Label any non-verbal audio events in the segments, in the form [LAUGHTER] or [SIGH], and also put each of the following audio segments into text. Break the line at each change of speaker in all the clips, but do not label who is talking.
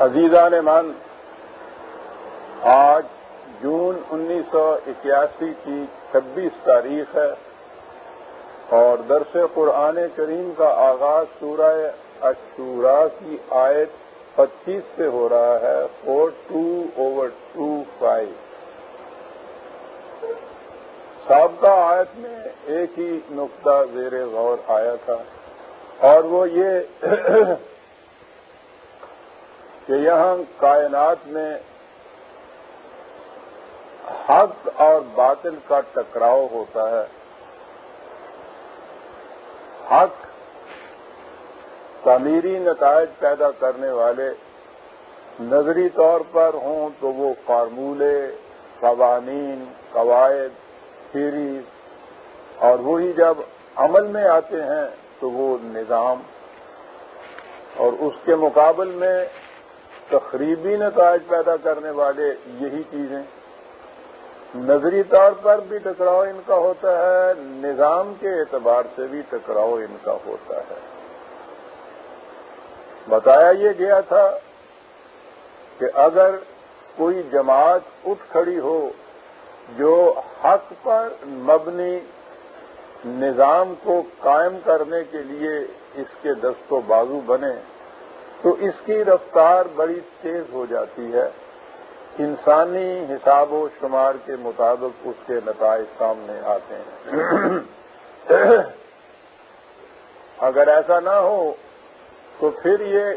अजीज़ान मन आज जून 1981 की 26 तारीख है और दरस कुरान करीम का आगाज सूरह अशूरा की आयत 25 से हो रहा है, four two over two five सबका आयत में एक ही नुकता जेर गौर आया था, और वो ये [CLEARS THROAT] कि यहाँ कायनात में हक और बातिल का टकराव होता है। हक तमीरी नतज पैदा करने वाले नजरी तौर पर हों तो वो फार्मूले, कवानीन, कवायद थीरीज और वही जब अमल में आते हैं तो वो निज़ाम और उसके मुकाबल में तकरीबी नतज पैदा करने वाले यही चीज़ें। नजरी तौर पर भी टकराव इनका होता है, निज़ाम के एतबार से भी टकराव इनका होता है। बताया ये गया था कि अगर कोई जमात उठ खड़ी हो जो हक पर मबनी निज़ाम को कायम करने के लिए इसके दस्तों बाजू बने तो इसकी रफ्तार बड़ी तेज हो जाती है। इंसानी हिसाब व शुमार के मुताबिक उसके नतज सामने आते हैं। [CLEARS THROAT] अगर ऐसा ना हो तो फिर ये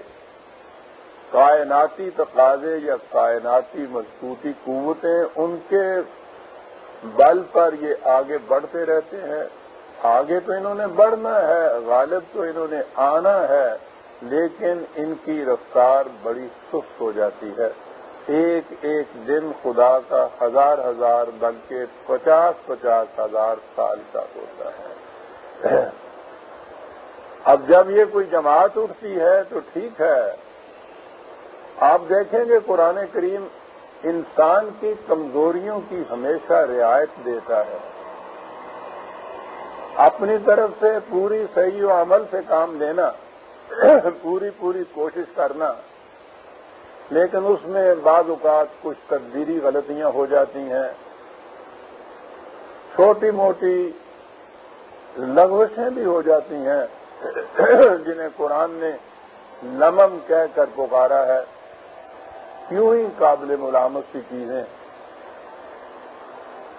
कायनाती तकाजे या कायनाती मजबूती कुतें उनके बल पर ये आगे बढ़ते रहते हैं। आगे तो इन्होंने बढ़ना है, गालिब तो इन्होंने आना है, लेकिन इनकी रफ्तार बड़ी सुस्त हो जाती है। एक एक दिन खुदा का हज़ार हज़ार, बल्कि पचास पचास हज़ार साल का होता है। अब जब ये कोई जमात उठती है तो ठीक है। आप देखेंगे कुरान करीम इंसान की कमजोरियों की हमेशा रियायत देता है। अपनी तरफ़ से पूरी सही अमल से काम लेना, [CLEARS THROAT] पूरी पूरी कोशिश करना, लेकिन उसमें बाजुकात कुछ तकदीरी गलतियाँ हो जाती हैं। छोटी मोटी लगवशें भी हो जाती हैं। [COUGHS] जिन्हें कुरान ने नमम कहकर पुकारा है। क्यों ही काबिल मुलामत की चीज़ें?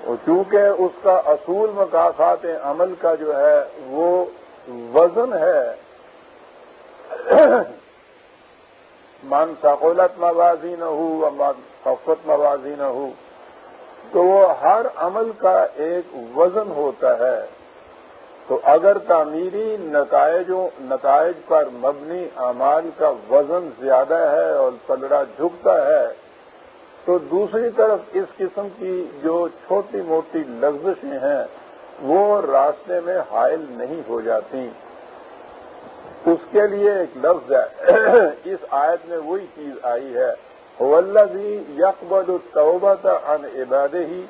और चूँकि उसका असूल मकाफात अमल का जो है, वो वज़न है। [COUGHS] मान सकोलत मवाजी न हो मन खफत मवाजी न हो तो वो हर अमल का एक वज़न होता है। तो अगर तामीरी नतजों नतज पर मबनी अमाल का वज़न ज़्यादा है और पलड़ा झुकता है तो दूसरी तरफ़ इस किस्म की जो छोटी मोटी लफ्जिशें हैं, वो रास्ते में हायल नहीं हो जाती। उसके लिए एक लफ्ज है। [CLEARS THROAT] इस आयत में वही चीज़ आई है। वल्लजी यकबल तोबत अन इबाद ही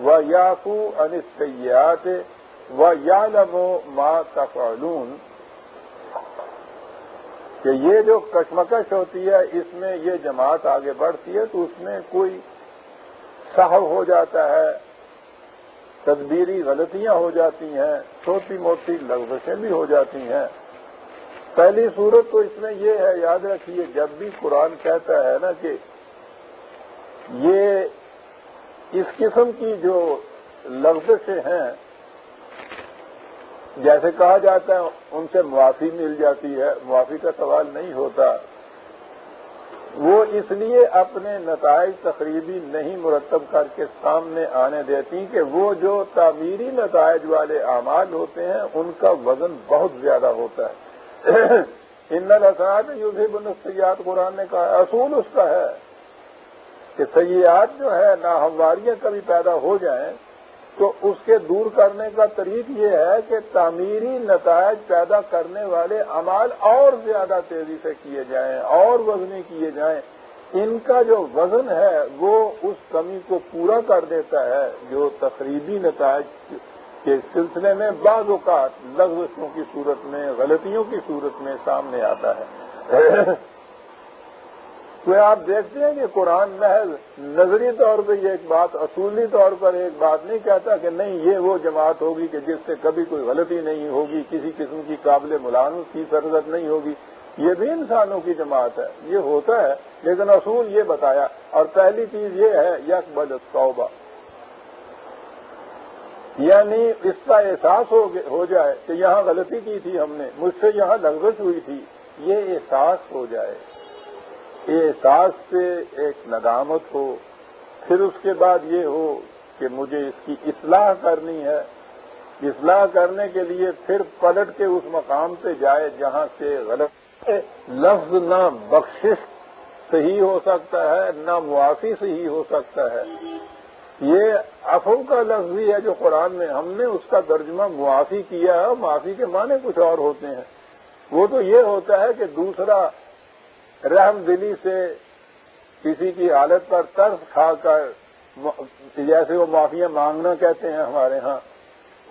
व याकू अन सयात व यालमो मा तफलून। कि ये जो कशमकश होती है, इसमें ये जमात आगे बढ़ती है तो उसमें कोई साहब हो जाता है, तदबीरी गलतियाँ हो जाती हैं छोटी मोटी लगवशें भी हो जाती हैं। पहली सूरत तो इसमें यह है, याद रखिए, जब भी कुरान कहता है ना कि ये इस किस्म की जो लफ्जें हैं जैसे कहा जाता है, उनसे मुआफी मिल जाती है मुआफी का सवाल नहीं होता। वो इसलिए अपने नतज तकरीबी नहीं मुरतब करके सामने आने देती कि वो जो तामीरी नतज वाले अमाल होते हैं, उनका वज़न बहुत ज़्यादा होता है। इन लसात यूसिब सयात कुरान ने कहा, असूल उसका है कि सयात जो है, नाहमवारियाँ कभी पैदा हो जाएँ तो उसके दूर करने का तरीक ये है कि तामीरी नतज पैदा करने वाले अमाल और ज़्यादा तेज़ी से किए जाएँ, और वजनी किए जाएँ। इनका जो वज़न है, वो उस कमी को पूरा कर देता है, जो तकरीबी नतज के सिलसिले में बाज़ात लफ्जों की सूरत में, गलतियों की सूरत में सामने आता है। तो आप देखते हैं कि कुरान महज नजरी तौर पर एक बात असूली तौर पर एक बात नहीं कहता कि नहीं ये वो जमात होगी कि जिससे कभी कोई गलती नहीं होगी किसी किस्म की काबिल मुलानस की सरगत नहीं होगी। ये भी इंसानों की जमात है। ये होता है लेकिन असूल ये बताया और पहली चीज़ ये है यकबल तौबा यानी इसका एहसास हो, हो जाए कि यहाँ गलती की थी हमने मुझसे यहाँ लगभग हुई थी ये एहसास हो जाए। एहसास से एक नदामत हो, फिर उसके बाद ये हो कि मुझे इसकी इसलाह करनी है। इसलाह करने के लिए फिर पलट के उस मकाम पे जाए जहाँ से गलत लफ्ज न बख्शिश सही हो सकता है, न मुआफी सही हो सकता है। ये अफू का लफ्ज भी है जो कुरान में, हमने उसका तर्जमा मुआफी किया है माफ़ी के माने कुछ और होते हैं। वो तो ये होता है कि दूसरा रहम दिली से किसी की हालत पर तर्स खाकर जैसे वो माफिया मांगना कहते हैं हमारे यहाँ,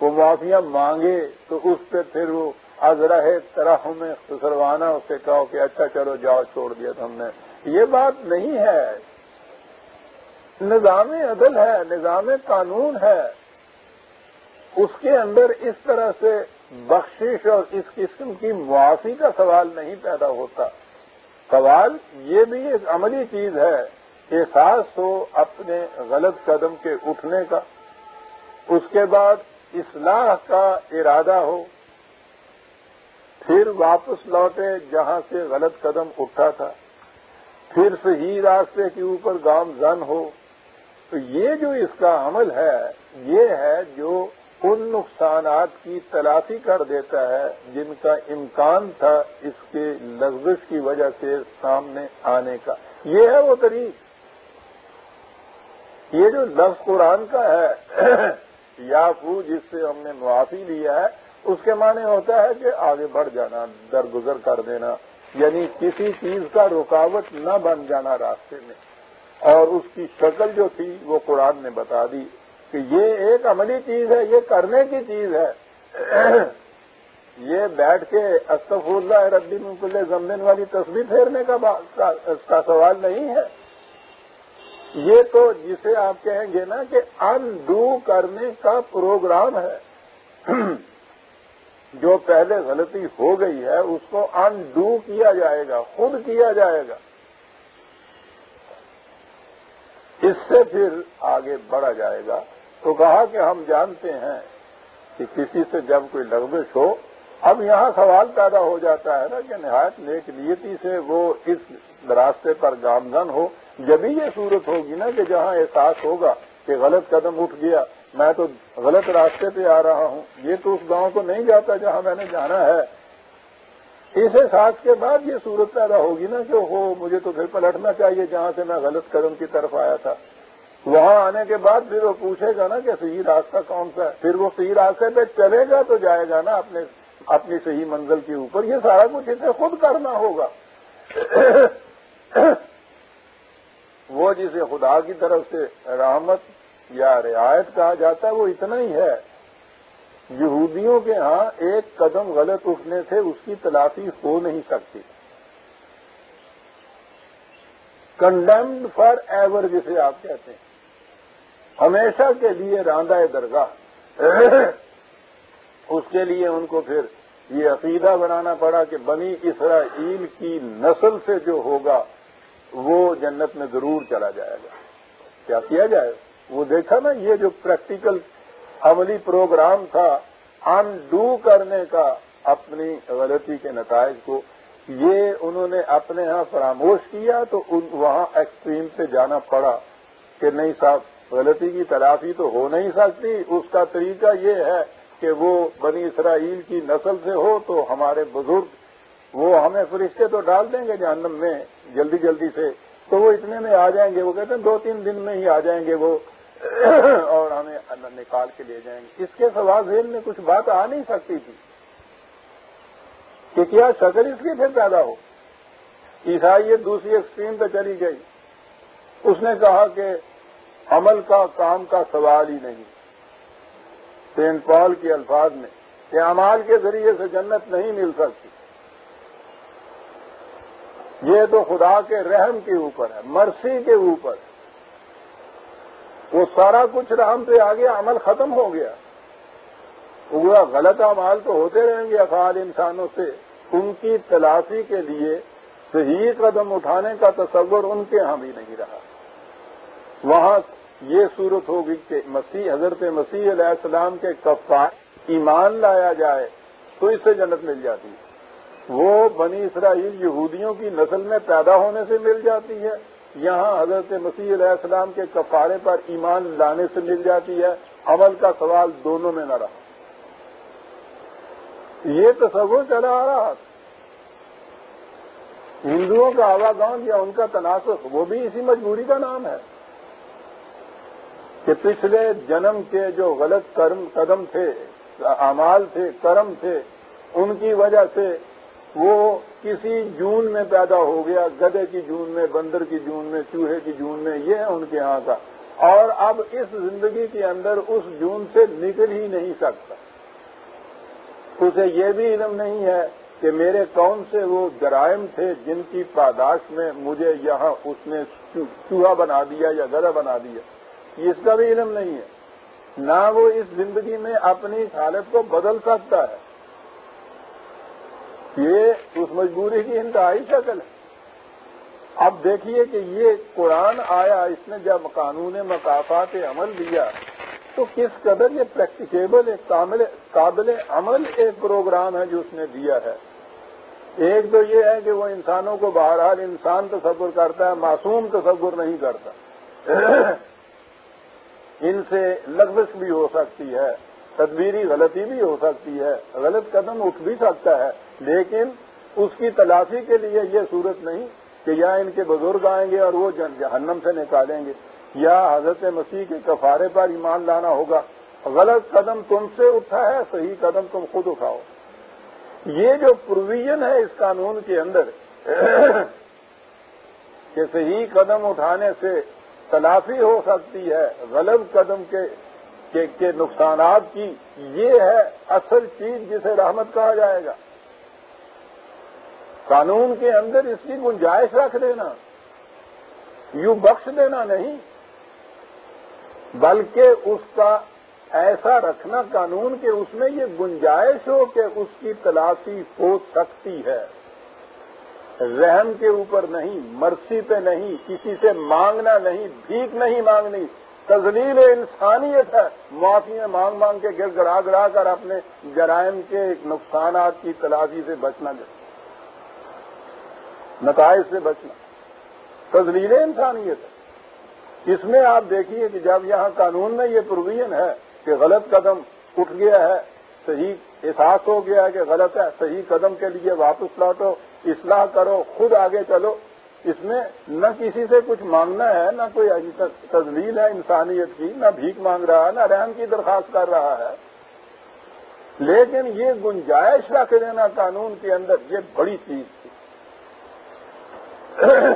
वो माफिया मांगे तो उस पर फिर वो अजरा है तरह में सुसरवाना उससे कहो कि अच्छा चलो जाओ, छोड़ दिया तो हमने। ये बात नहीं है। निज़ाम अदल है, निज़ाम कानून है। उसके अंदर इस तरह से बख्शिश और इस किस्म की मुआफी का सवाल नहीं पैदा होता। सवाल ये भी एक अमली चीज़ है एहसास हो अपने गलत कदम के उठने का, उसके बाद इसलाह का इरादा हो, फिर वापस लौटे जहाँ से गलत कदम उठा था, फिर सही रास्ते के ऊपर गामजन हो। तो ये जो इसका अमल है, ये है जो उन नुकसान की तलाशी कर देता है जिनका इम्कान था इसके लफ्ज की वजह से सामने आने का। ये है वो तरीक ये जो लफ्ज कुरान का है [CLEARS THROAT] याफू जिससे हमने मुआफी लिया है, उसके माने होता है कि आगे बढ़ जाना, दरगुजर कर देना, यानी किसी चीज़ का रुकावट न बन जाना रास्ते में। और उसकी शक्ल जो थी, वो कुरान ने बता दी। कि ये एक अमली चीज़ है ये करने की चीज़ है। ये बैठ के अस्तफुल्ला रब्बी मुकुल्ले जमदिन वाली तस्वीर फेरने का, का, का सवाल नहीं है। ये तो जिसे आप कहेंगे ना कि अनडू करने का प्रोग्राम है। जो पहले गलती हो गई है उसको अनडू किया जाएगा खुद किया जाएगा। इससे फिर आगे बढ़ा जाएगा। तो कहा कि हम जानते हैं कि किसी से जब कोई लगविश हो, अब यहाँ सवाल पैदा हो जाता है ना कि निहायत नेक नियति से वो इस रास्ते पर गामजन हो। जब ही ये सूरत होगी ना कि जहाँ एहसास होगा कि गलत कदम उठ गया, मैं तो गलत रास्ते पे आ रहा हूँ। ये तो उस गाँव को नहीं जाता जहाँ मैंने जाना है। इस एहसास के बाद ये सूरत पैदा होगी ना कि हो मुझे तो फिर पलटना चाहिए जहाँ से मैं गलत कदम की तरफ़ आया था। वहाँ आने के बाद फिर वो पूछेगा ना कि सही रास्ता कौन सा है। फिर वो सही रास्ते पे चलेगा तो जाएगा ना अपने, अपनी सही मंजिल के ऊपर। ये सारा कुछ इसे खुद करना होगा। [COUGHS] वो जिसे खुदा की तरफ़ से रहमत या रियायत कहा जाता है, वो इतना ही है। यहूदियों के यहाँ एक कदम गलत उठने से उसकी तलाशी हो नहीं सकती। कंडेम्ड फॉर एवर जिसे आप कहते हैं। हमेशा के लिए रांदा दरगाह। [CLEARS THROAT] उसके लिए उनको फिर ये अकीदा बनाना पड़ा कि बनी इसराइल की नस्ल से जो होगा, वो जन्नत में ज़रूर चला जाएगा। क्या किया जाए? वो देखा ना, ये जो प्रैक्टिकल अमली प्रोग्राम था, अनडू करने का अपनी गलती के नतज को, ये उन्होंने अपने यहाँ फरामोश किया तो उन वहाँ एक्सट्रीम से जाना पड़ा कि नहीं साहब गलती की तलाफी तो हो नहीं सकती। उसका तरीका ये है कि वो बनी इसराइल की नस्ल से हो तो हमारे बुज़ुर्ग, वो हमें फरिश्ते तो डाल देंगे जहन्नम में जल्दी जल्दी से। तो वो इतने में आ जाएँगे, वो कहते हैं, दो तीन दिन में ही आ जाएँगे वो। [COUGHS] और हमें निकाल के ले जाएँगे। इसके सवा जेल में कुछ बात आ नहीं सकती थी कि क्या शक्ल इसकी फिर पैदा हो। ईसाइयत दूसरी एक्सट्रीम पे चली गई। उसने कहा कि अमल का काम का सवाल ही नहीं। सेंट पॉल के अल्फाज में कि अमाल के ज़रिए से जन्नत नहीं मिल सकती। ये तो खुदा के रहम के ऊपर है, मर्सी के ऊपर। वो सारा कुछ रहम से आगे अमल खत्म हो गया। पूरा गलत अमाल तो होते रहेंगे अफाल इंसानों से। उनकी तलाशी के लिए सही कदम उठाने का तस्वर उनके यहाँ भी नहीं रहा। वहाँ ये सूरत होगी कि मसीह, हज़रत मसीह सलाम के कफ्फार ईमान लाया जाए तो इससे जन्नत मिल जाती है। वो बनी इसराइल यहूदियों की नस्ल में पैदा होने से मिल जाती है। यहाँ हज़रत मसीह सलाम के कफारे पर ईमान लाने से मिल जाती है। अमल का सवाल दोनों में न रहा। ये तस्वुर चला आ रहा। था हिंदुओं का आवागमन या उनका तनासुक वो भी इसी मजबूरी का नाम है। कि पिछले जन्म के जो गलत कर्म, कदम थे, अमाल थे, कर्म थे, उनकी वजह से वो किसी जून में पैदा हो गया, गधे की जून में, बंदर की जून में, चूहे की जून में, ये है उनके यहाँ का। और अब इस ज़िंदगी के अंदर उस जून से निकल ही नहीं सकता। उसे ये भी इलम नहीं है कि मेरे कौन से वो जराइम थे जिनकी पादाश में मुझे यहाँ उसने चूहा बना दिया या गधा बना दिया। इसका भी इलम नहीं है। ना वो इस ज़िंदगी में अपनी हालत को बदल सकता है। ये उस मजबूरी की इंतहाई शक्ल है। अब देखिए कि ये कुरान आया, इसने जब कानून मकाफात अमल दिया तो किस कदर ये प्रैक्टिकेबल एक काबिल अमल एक प्रोग्राम है जो उसने दिया है। एक तो ये है कि वो इंसानों को बहरहाल इंसान तस्वुर करता है, मासूम तस्वुर नहीं करता। इनसे लगवश भी हो सकती है, तदबीरी गलती भी हो सकती है, गलत कदम उठ भी सकता है, लेकिन उसकी तलाशी के लिए ये सूरत नहीं कि या इनके बुज़ुर्ग आएँगे और वो जहन्नम से निकालेंगे, या हज़रत मसीह के कफारे पर ईमान लाना होगा। गलत कदम तुमसे उठा है, सही कदम तुम खुद उठाओ। ये जो प्रोविज़न है इस कानून के अंदर, [CLEARS THROAT] कि सही कदम उठाने से तलाफी हो सकती है गलत कदम के के, के नुकसानात की। ये है असल चीज़ जिसे रहमत कहा जाएगा। कानून के अंदर इसकी गुंजाइश रख देना यू बख्श देना नहीं बल्कि उसका ऐसा रखना कानून के उसमें ये गुंजाइश हो कि उसकी तलाशी हो सकती है। रहम के ऊपर नहीं, मर्सी पे नहीं, किसी से मांगना नहीं, भीख नहीं मांगनी। तजलील इंसानियत है। माफियाँ मांग मांग के गिर गड़ा गड़ा कर अपने जराइम के नुकसान की तलाशी से बचना नतज से बचना। तजलील इंसानियत है। इसमें आप देखिए कि जब यहाँ कानून में ये प्रोविज़न है कि गलत कदम उठ गया है, सही एहसास हो गया है कि गलत है, सही कदम के लिए वापस लौटो इसलाह करो, खुद आगे चलो। इसमें न किसी से कुछ मांगना है, न कोई तजलील है इंसानियत की, न भीख मांग रहा है न रहम की दरखास्त कर रहा है। लेकिन ये गुंजाइश रख देना कानून के अंदर, ये बड़ी चीज़ थी। [CLEARS THROAT]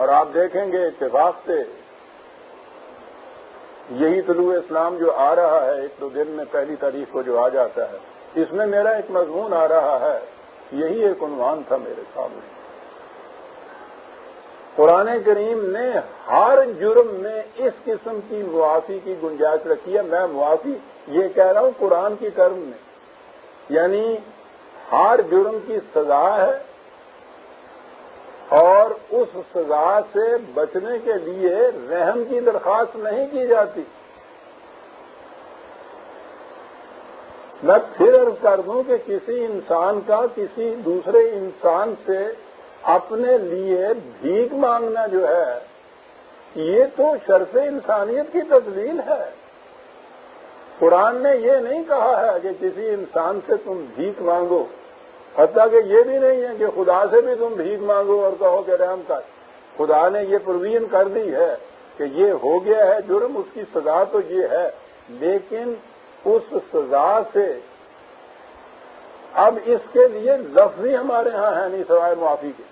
और आप देखेंगे इतफाक से, यही तलु इस्लाम जो आ रहा है, एक दो दिन में पहली तारीख को जो आ जाता है। इसमें मेरा एक मजमून आ रहा है, यही एक उन्वान था मेरे सामने। कुरान करीम ने हर जुर्म में इस किस्म की मुआफी की गुंजाइश रखी है। मैं मुआफी ये कह रहा हूँ कुरान की कर्म में। यानी हर जुर्म की सजा है और उस सजा से बचने के लिए रहम की दरखास्त नहीं की जाती। मैं फिर अर्ज़ कर दूँ कि किसी इंसान का किसी दूसरे इंसान से अपने लिए भीख मांगना जो है, ये तो शर्फ इंसानियत की तस्वीर है। कुरान ने ये नहीं कहा है कि किसी इंसान से तुम भीख मांगो, हत्या कि ये भी नहीं है कि खुदा से भी तुम भीख मांगो और कहो कि रहम कर। खुदा ने ये प्रोविज़न कर दी है कि ये हो गया है जुर्म, उसकी सजा तो ये है, लेकिन उस सजा से अब इसके लिए लफ्ज ही हमारे यहाँ है नहीं सवाए मुआफी के।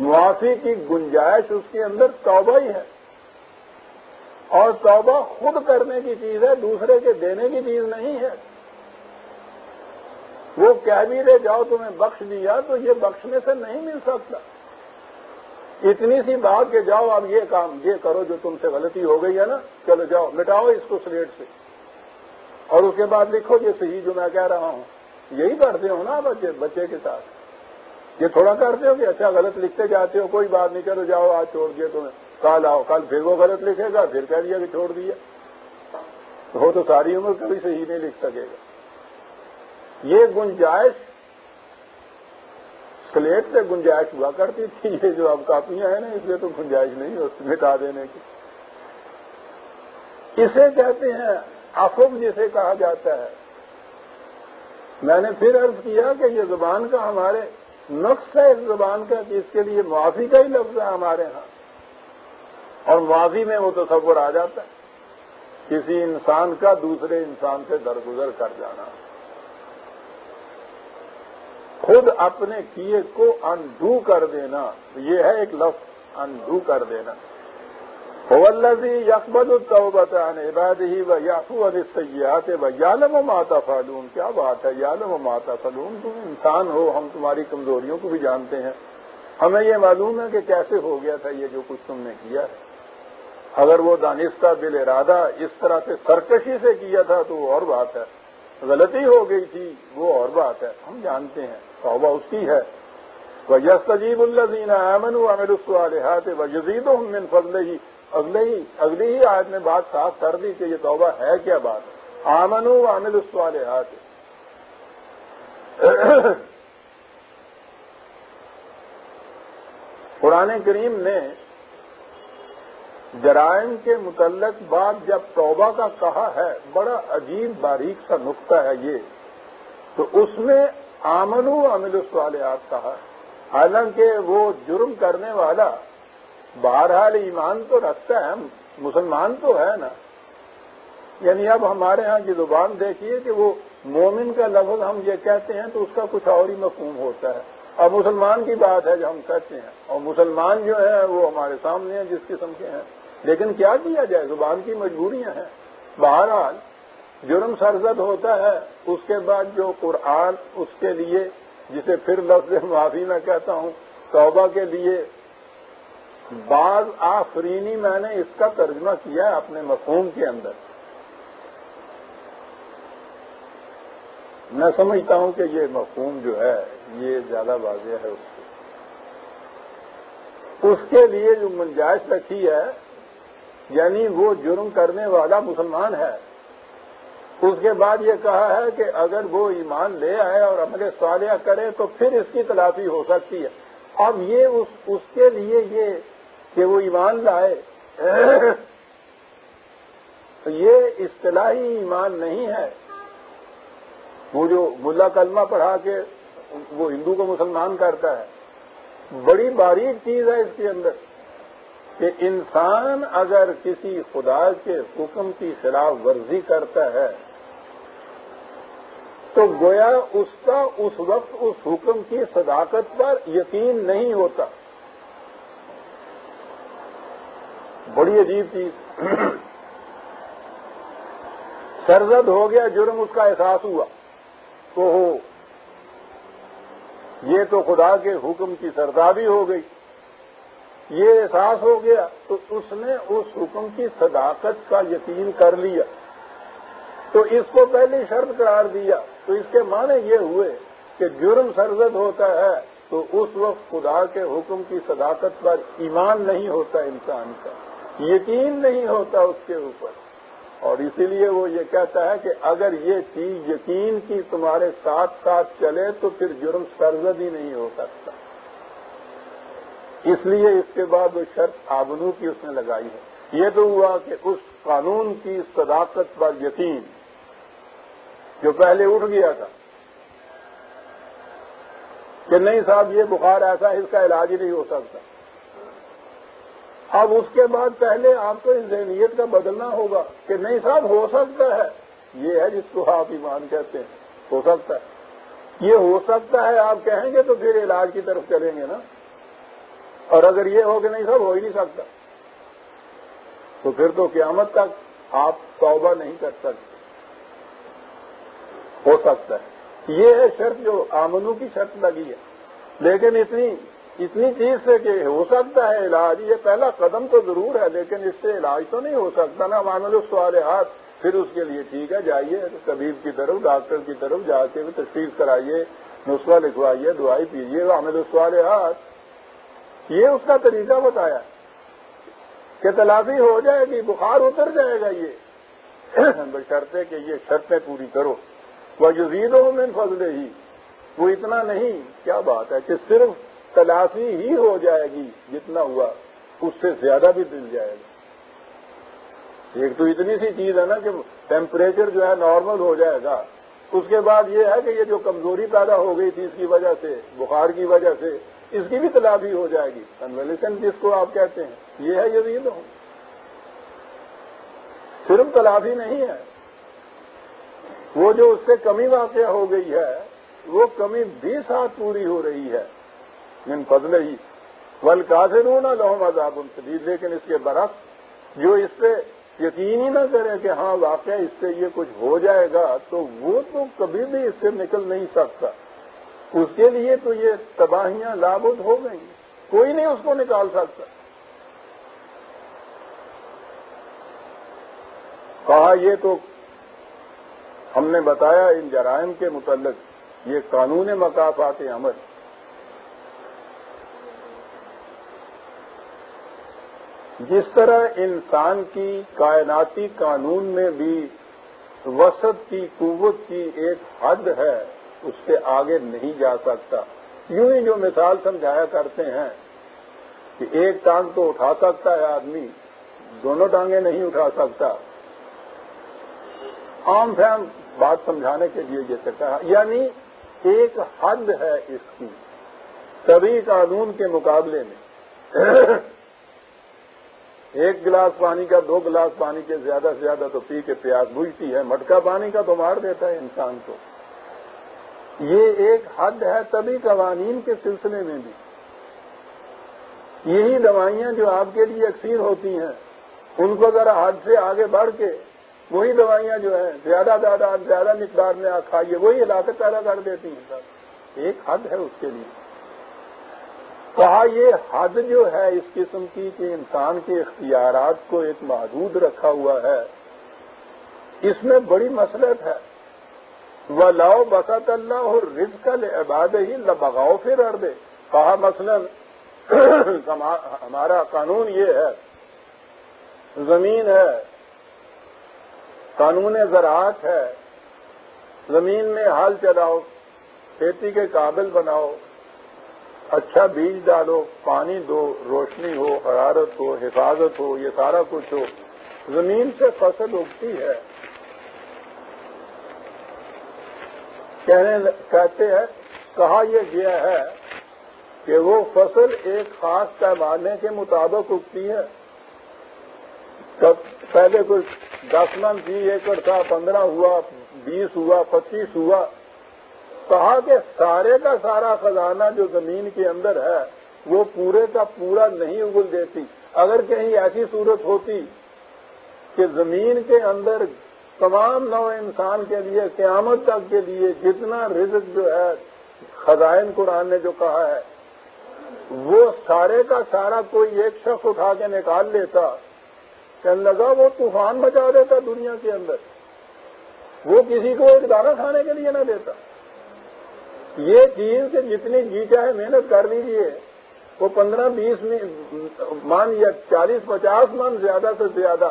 मुआफी की गुंजाइश उसके अंदर तौबा ही है। और तौबा खुद करने की चीज़ है, दूसरे के देने की चीज़ नहीं है। वो कह भी दे जाओ तुम्हें बख्श दिया तो ये बख्शने से नहीं मिल सकता। इतनी सी बात के जाओ, आप ये काम, ये करो जो तुमसे गलती हो गई है ना। चलो जाओ, मिटाओ इसको स्लेट से। और उसके बाद लिखो, ये सही जो मैं कह रहा हूँ। यही करते हो ना बच्चे बच्चे के साथ? ये थोड़ा करते हो कि अच्छा गलत लिखते जाते हो, कोई बात नहीं, चलो जाओ, आज छोड़ दिया तुम्हें। कल आओ, कल फिर वो गलत लिखेगा, फिर कह दिया कि छोड़ दिया। वो तो सारी उम्र कभी सही नहीं लिख सकेगा। ये गुंजाइश स्लेट से गुंजाइश हुआ करती थी, ये जो अब कापियाँ हैं ना, इसलिए तो गुंजाइश नहीं होती मिटा देने की। इसे कहते हैं अफुब जिसे कहा जाता है। मैंने फिर अर्ज़ किया कि ये ज़ुबान का हमारे नक्श है, इस ज़ुबान का, कि इसके लिए मुआफी का ही लफ्ज है हमारे यहाँ। और मुआफी में वो तस्वर आ जाता है। किसी इंसान का दूसरे इंसान से दरगुजर कर जाना। खुद अपने किए को अनडू कर देना। ये है एक लफ्ज अनडू कर देना। वल्लजी यकबल तोबत इबाद ही व याफू अनिसयात व यालम माता फालून क्या बात है? यालम माता फालून तुम इंसान हो, हम तुम्हारी कमजोरियों को भी जानते हैं। हमें ये मालूम है कि कैसे हो गया था ये जो कुछ तुमने किया है। अगर वो दानिस्ता बिल इरादा इस तरह से सरकशी से किया था तो और बात है। गलती हो गई थी, वो और बात है। हम जानते हैं। तोबा उसकी है। वह यस्तजीबुल्लजीन अमन अमिलहात व यजीद मिन फजल ही अगले ही, अगली ही आज ने बात साफ़ कर दी कि ये तोबा है क्या बात? आमनु हाथ कुरान करीम ने जराइम के मुतलक बाद जब तौबा का कहा है, बड़ा अजीब बारीक सा नुकता है ये। तो उसमें आमनु अमिल आप कहा हालाँकि वो जुर्म करने वाला, बहरहाल ईमान तो रखता है, मुसलमान तो है ना। यानी अब हमारे यहाँ की ज़ुबान देखिए कि वो मोमिन का लफ्ज हम ये कहते हैं तो उसका कुछ और ही मफहूम होता है। अब मुसलमान की बात है जो हम कहते हैं, और मुसलमान जो है वो हमारे सामने है, जिस किस्म के हैं। लेकिन क्या किया जाए? ज़ुबान की मजबूरियाँ हैं। बहरहाल जुर्म सरजद होता है, उसके बाद जो कुरान उसके लिए, जिसे फिर लफ्ज माफ़ी मैं कहता हूँ, तौबा के लिए, बाज आफरीनी मैंने इसका तर्जमा किया अपने मफहूम के अंदर। मैं समझता हूँ कि ये मफहूम जो है, ये ज़्यादा वाजिया है उससे। उसके लिए जो गुंजाइश रखी है, यानी वो जुर्म करने वाला मुसलमान है उसके बाद ये कहा है कि अगर वो ईमान ले आए और अमल सालिया करे तो फिर इसकी तलाफी हो सकती है। अब ये उस, उसके लिए ये कि वो ईमान लाए तो ये इस्तलाही ईमान नहीं है। वो जो मुल्ला कलमा पढ़ा के वो हिंदू को मुसलमान करता है, बड़ी बारीक चीज़ है इसके अंदर। कि इंसान अगर किसी खुदा के हुक्म की खिलाफ वर्जी करता है तो गोया उसका उस वक्त उस हुक्म की सदाकत पर यकीन नहीं होता। बड़ी अजीब चीज़। [CLEARS THROAT] सरजद हो गया, जुर्म उसका एहसास हुआ। तो हो, ये तो खुदा के हुक्म की सरदाबी हो गई। ये एहसास हो गया तो उसने उस हुक्म की सदाकत का यकीन कर लिया। तो इसको पहले शर्त करार दिया। तो इसके माने ये हुए कि जुर्म सरजद होता है तो उस वक्त खुदा के हुक्म की सदाकत पर ईमान नहीं होता इंसान का, यकीन नहीं होता उसके ऊपर। और इसीलिए वो ये कहता है कि अगर ये चीज़ यकीन की तुम्हारे साथ साथ चले तो फिर जुर्म सरजद ही नहीं हो सकता। इसलिए इसके बाद वो शर्त आबनू की उसने लगाई है। ये तो हुआ कि उस कानून की सदाकत पर यकीन, जो पहले उठ गया था, कि नहीं साहब, ये बुखार ऐसा है, इसका इलाज ही नहीं हो सकता। अब उसके बाद पहले आपको इस जहनीत का बदलना होगा कि नहीं साहब, हो सकता है। ये है जिसको आप ईमान कहते हैं, हो सकता है। ये हो सकता है, आप कहेंगे तो फिर इलाज की तरफ़ चलेंगे ना। और अगर ये हो कि नहीं साहब हो ही नहीं सकता। तो फिर तो क्यामत तक आप तौबा नहीं कर सकते। हो सकता है। ये है शर्त जो आमनू की शर्त लगी है। लेकिन इतनी इतनी चीज़ से कि हो सकता है इलाज, ये पहला कदम तो ज़रूर है, लेकिन इससे इलाज तो नहीं हो सकता ना। मान लो सवाल हाथ फिर उसके लिए ठीक है, जाइए, तबीब की तरफ़, डॉक्टर की तरफ़ जाके भी तशरीफ़ कराइए, नुस्खा लिखवाइए, दवाई पीजिए। हमें सवाल हाथ ये उसका तरीका बताया कि तलाफी हो जाएगी, बुखार उतर जाएगा ये। बशर्ते कि ये शर्तें पूरी करो। वह जजीद हो मैं फजले ही वो इतना नहीं, क्या बात है कि सिर्फ़ तलाफी ही हो जाएगी जितना हुआ, उससे ज़्यादा भी मिल जाएगा। एक तो इतनी सी चीज़ है ना कि टेम्परेचर जो है नॉर्मल हो जाएगा। उसके बाद ये है कि ये जो कमज़ोरी पैदा हो गई थी इसकी वजह से, बुखार की वजह से इसकी भी तलाबी हो जाएगी। कन्वेलेशन जिसको आप कहते हैं, ये है यजीद हो सिर्फ़ तलाफी नहीं है। वो जो उससे कमी वाक़ हो गई है, वो कमी भी साथ पूरी हो रही है। मिन फजल ही। वल काफिरून लहम अजाब शदीद। लेकिन इसके बरस जो इस पे यकीन ही न करें कि हाँ वाक़ इससे ये कुछ हो जाएगा तो वो तो कभी भी इससे निकल नहीं सकता। उसके लिए तो ये तबाहियाँ लाबुद हो गई। कोई नहीं उसको निकाल सकता। कहा, ये तो हमने बताया इन जराइम के मुतलक ये कानून मकाफात अमल। जिस तरह इंसान की कायनाती कानून में भी वसत की कुत की एक हद है उससे आगे नहीं जा सकता। यूँ ही जो मिसाल समझाया करते हैं कि एक टांग तो उठा सकता है आदमी, दोनों टांगे नहीं उठा सकता। आम फैम बात समझाने के लिए जैसे कहा, यानी एक हद है इसकी, सभी कानून के मुकाबले में। [CLEARS THROAT] एक गिलास पानी का, दो गिलास पानी के, ज़्यादा से ज़्यादा तो पी के प्यास बुझती है, मटका पानी का तो मार देता है इंसान को। ये एक हद है तभी कवानीन के सिलसिले में भी। यही दवाइयाँ जो आपके लिए अक्सीर होती हैं, उनको जरा हद से आगे बढ़ के, वही दवाइयाँ जो है, ज़्यादा ज़्यादा ज़्यादा मिकदार में आप खाइए, वही इलाके पैदा कर देती हैं एक हद है उसके लिए। कहा ये हद जो है, इस किस्म की कि इंसान के इख्तियारात को एक महदूद रखा हुआ है। इसमें बड़ी मसलत है। वलाओ बसत अल्लाह रिजकल इबाद ही लबगाओ फिर अर्दे। कहा मसलन [CLEARS THROAT] हमारा कानून ये है, ज़मीन है, कानून ज़रात है, ज़मीन में हाल चलाओ, खेती के काबिल बनाओ अच्छा बीज डालो, पानी दो, रोशनी हो, हरारत हो, हिफाजत हो, ये सारा कुछ हो। ज़मीन से फ़सल उगती है। कहने कहते हैं, कहा यह गया है कि वो फ़सल एक खास पैमाने के मुताबिक उगती है। तब पहले कुछ दस मन, बीस एकड़ था, पंद्रह हुआ, बीस हुआ, पच्चीस हुआ। कहा कि सारे का सारा खजाना जो ज़मीन के अंदर है, वो पूरे का पूरा नहीं उगल देती। अगर कहीं ऐसी सूरत होती कि ज़मीन के अंदर तमाम नौ इंसान के लिए, क्यामत तक के लिए जितना रिजक जो है, खजाइन कुरान ने जो कहा है, वो सारे का सारा कोई एक शख्स उठा के निकाल लेता कहने लगा वो तूफ़ान बचा देता दुनिया के अंदर। वो किसी को एक दाना खाने के लिए ना देता। ये चीज़ के जितनी जी चाहे मेहनत कर लीजिए, वो पंद्रह बीस मान या चालीस पचास मन ज़्यादा से ज़्यादा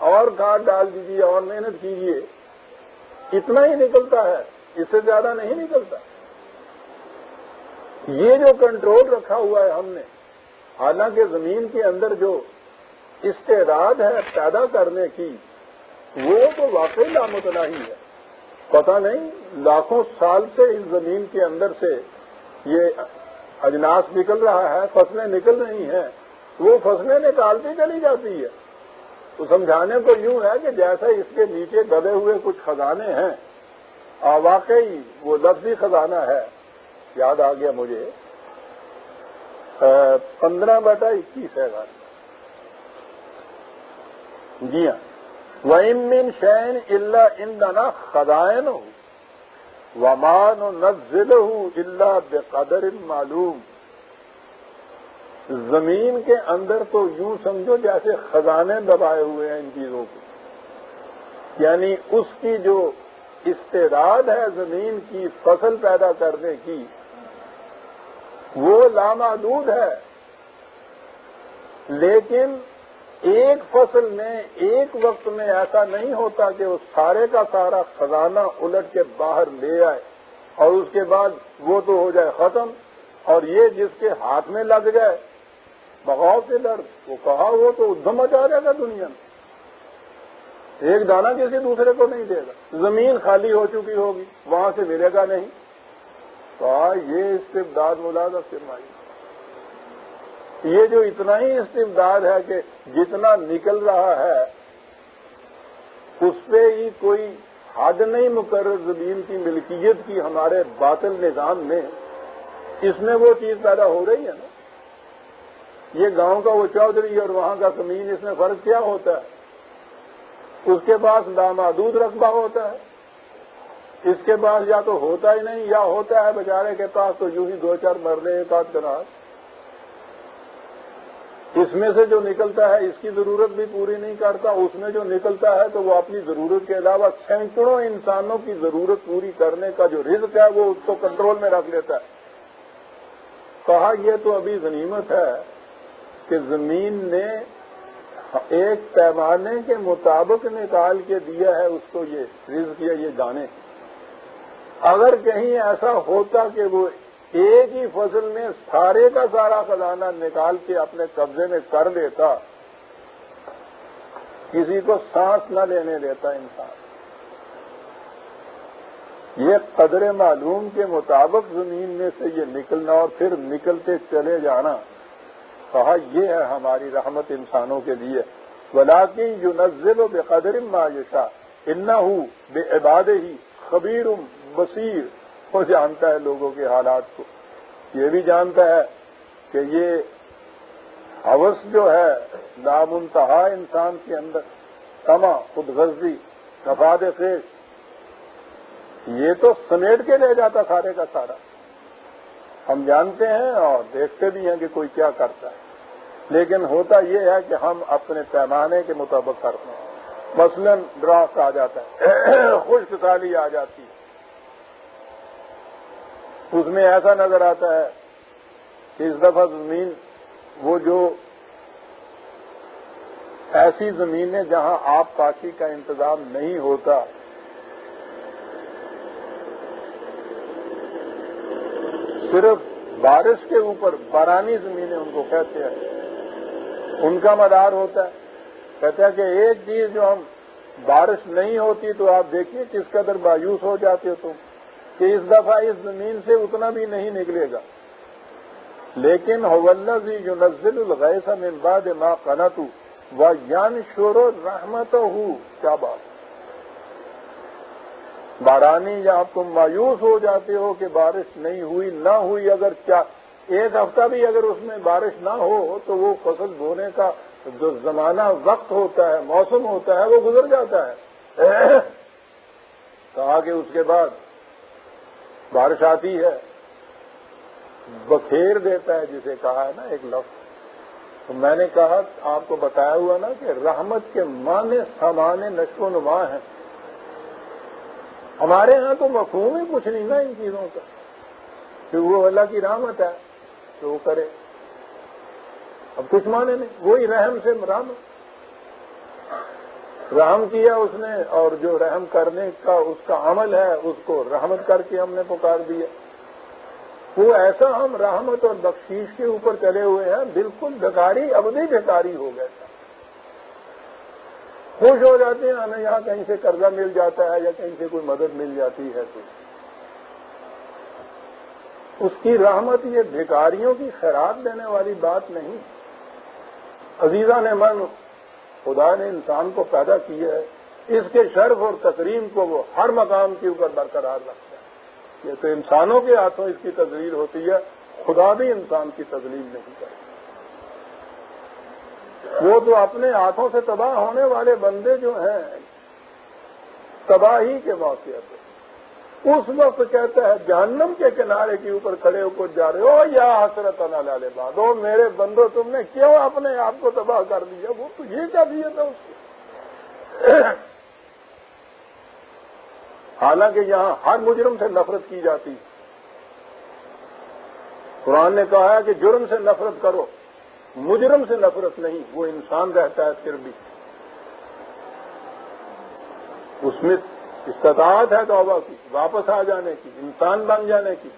और खाद डाल दीजिए और मेहनत कीजिए। इतना ही निकलता है। इससे ज़्यादा नहीं निकलता। ये जो कंट्रोल रखा हुआ है हमने, हालाँकि ज़मीन के अंदर जो इस्तेदाद है पैदा करने की, वो तो वाकई लामतनाही है। पता नहीं, लाखों साल से इस ज़मीन के अंदर से ये अजनास निकल रहा है, फ़सलें निकल रही हैं, वो फ़सलें निकालती चली जाती है। तो समझाने को यूँ है कि जैसे इसके नीचे दबे हुए कुछ खजाने हैं वाकई वो लफ्जी खजाना है। याद आ गया मुझे। पंद्रह बटा इक्कीस है बात जी हाँ। वमिन शैन इल्ला इंदना खदायन हो वमान नजिल इल्ला बेकदर मालूम। ज़मीन के अंदर तो यूँ समझो जैसे खजाने दबाए हुए हैं इन चीज़ों को। यानी उसकी जो इस्तेदाद है ज़मीन की, फ़सल पैदा करने की, वो लामादूद है। लेकिन एक फ़सल में, एक वक्त में ऐसा नहीं होता कि उस सारे का सारा खजाना उलट के बाहर ले आए और उसके बाद वो तो हो जाए खत्म और ये जिसके हाथ में लग जाए बगाव से डर वो कहा वो तो उद्धम मचा जाएगा दुनिया में। एक दाना किसी दूसरे को नहीं देगा। ज़मीन खाली हो चुकी होगी, वहाँ से मिलेगा नहीं। कहा, ये इस्तेदाद मुलाजा सिरमाई ये जो इतना ही इस्तेदाद है कि जितना निकल रहा है, उस पर ही कोई हद नहीं मुकर ज़मीन की मिल्कियत की हमारे बातिल निज़ाम में। इसमें वो चीज़ पैदा हो रही है ना। ये गाँव का वो चौधरी और वहाँ का ज़मीन, इसमें फ़र्क क्या होता है? उसके पास दामादूद रकबा होता है। इसके पास या तो होता ही नहीं, या होता है, बेचारे के पास तो यूँ ही दो चार मरने एक आध कनार इसमें से जो निकलता है, इसकी ज़रूरत भी पूरी नहीं करता। उसमें जो निकलता है तो वो अपनी ज़रूरत के अलावा सैकड़ों इंसानों की ज़रूरत पूरी करने का जो रिस्क है, वो उसको कंट्रोल में रख लेता है। कहा यह तो अभी गनीमत है कि ज़मीन ने एक पैमाने के मुताबिक निकाल के दिया है, उसको ये रिज या ये दाने अगर कहीं ऐसा होता कि वो एक ही फ़सल में सारे का सारा खजाना निकाल के अपने कब्जे में कर लेता किसी को सांस न लेने देता इंसान। ये कदर मालूम के मुताबिक ज़मीन में से ये निकलना और फिर निकलते चले जाना। कहा यह है हमारी रहमत इंसानों के लिए। वलाकि युनजिल बेकदर मायशा इन्ना हूँ बेबाद ही खबीर बसीर। वो जानता है लोगों के हालात को। ये भी जानता है कि ये हवस जो है नामुनतहा इंसान के अंदर, तमा खुद गजी नफाद खेश ये तो समेट के ले जाता सारे का सारा। हम जानते हैं और देखते भी हैं कि कोई क्या करता है। लेकिन होता यह है कि हम अपने पैमाने के मुताबिक करते हैं। मसलन ड्राफ्ट आ जाता है। [CLEARS THROAT] खुश्क साली आ जाती है। उसमें ऐसा नज़र आता है कि इस दफ़ा ज़मीन, वो जो ऐसी जमीनें जहाँ आप पाकी का इंतज़ाम नहीं होता सिर्फ़ बारिश के ऊपर, बारानी जमीनें उनको कहते हैं। उनका मदार होता है। कहते हैं कि एक चीज़ जो हम, बारिश नहीं होती तो आप देखिए किस कदर मायूस हो जाते हो तुम, कि इस दफ़ा इस ज़मीन से उतना भी नहीं निकलेगा। लेकिन हवल्लजी युनजिल गैसा मिन बाद मा कनतु, व यान शोरो रहमत हूँ क्या बात बारानी जहाँ तुम मायूस हो जाते हो कि बारिश नहीं हुई, ना हुई, अगर क्या एक हफ़्ता भी अगर उसमें बारिश ना हो तो वो फ़सल बोने का जो जमाना वक्त होता है, मौसम होता है, वो गुजर जाता है। [CLEARS THROAT] कहा कि उसके बाद बारिश आती है, बखेर देता है, जिसे कहा है ना एक लफ्ज। तो मैंने कहा, आपको बताया हुआ ना कि रहमत के माने सामान्य नशो नुमा है। हमारे यहाँ तो मफहूम ही कुछ नहीं ना इन चीज़ों का। कि वो अल्लाह की रहमत है तो वो करे। अब कुछ माने नहीं वही रहम से राम रहम किया उसने और जो रहम करने का उसका अमल है, उसको रहमत करके हमने पुकार दिया। वो ऐसा हम रहमत और बख्शीश के ऊपर चले हुए हैं, बिल्कुल बेकारी, अवधि बेकारी हो गया। था खुश हो जाते हैं, हमें यहाँ कहीं से कर्जा मिल जाता है या कहीं से कोई मदद मिल जाती है तो। उसकी रहमत ये भिकारियों की खैरात देने वाली बात नहीं। अजीजा ने मन, खुदा ने इंसान को पैदा किया है। इसके शर्फ और तकरीम को वो हर मकाम के ऊपर बरकरार रखता है। ये तो इंसानों के हाथों इसकी तस्वीर होती है, खुदा भी इंसान की तस्लीम नहीं करता। वो तो अपने हाथों से तबाह होने वाले बंदे जो हैं, तबाही के मौके पर उस वक्त कहता है, जहन्नम के किनारे के ऊपर खड़े होकर जा रहे हो, या हसरत लाले बाद मेरे बंदो, तुमने क्यों अपने आप को तबाह कर दिया? वो तो ये क्या दिया था उसको [CLEARS THROAT] हालाँकि यहाँ हर मुजरम से नफरत की जाती कुरान ने कहा है कि जुर्म से नफरत करो। मुजरम से नफरत नहीं, वो इंसान रहता है फिर भी। उसमें इस्तात है तोबा की, वापस आ जाने की, इंसान बन जाने की,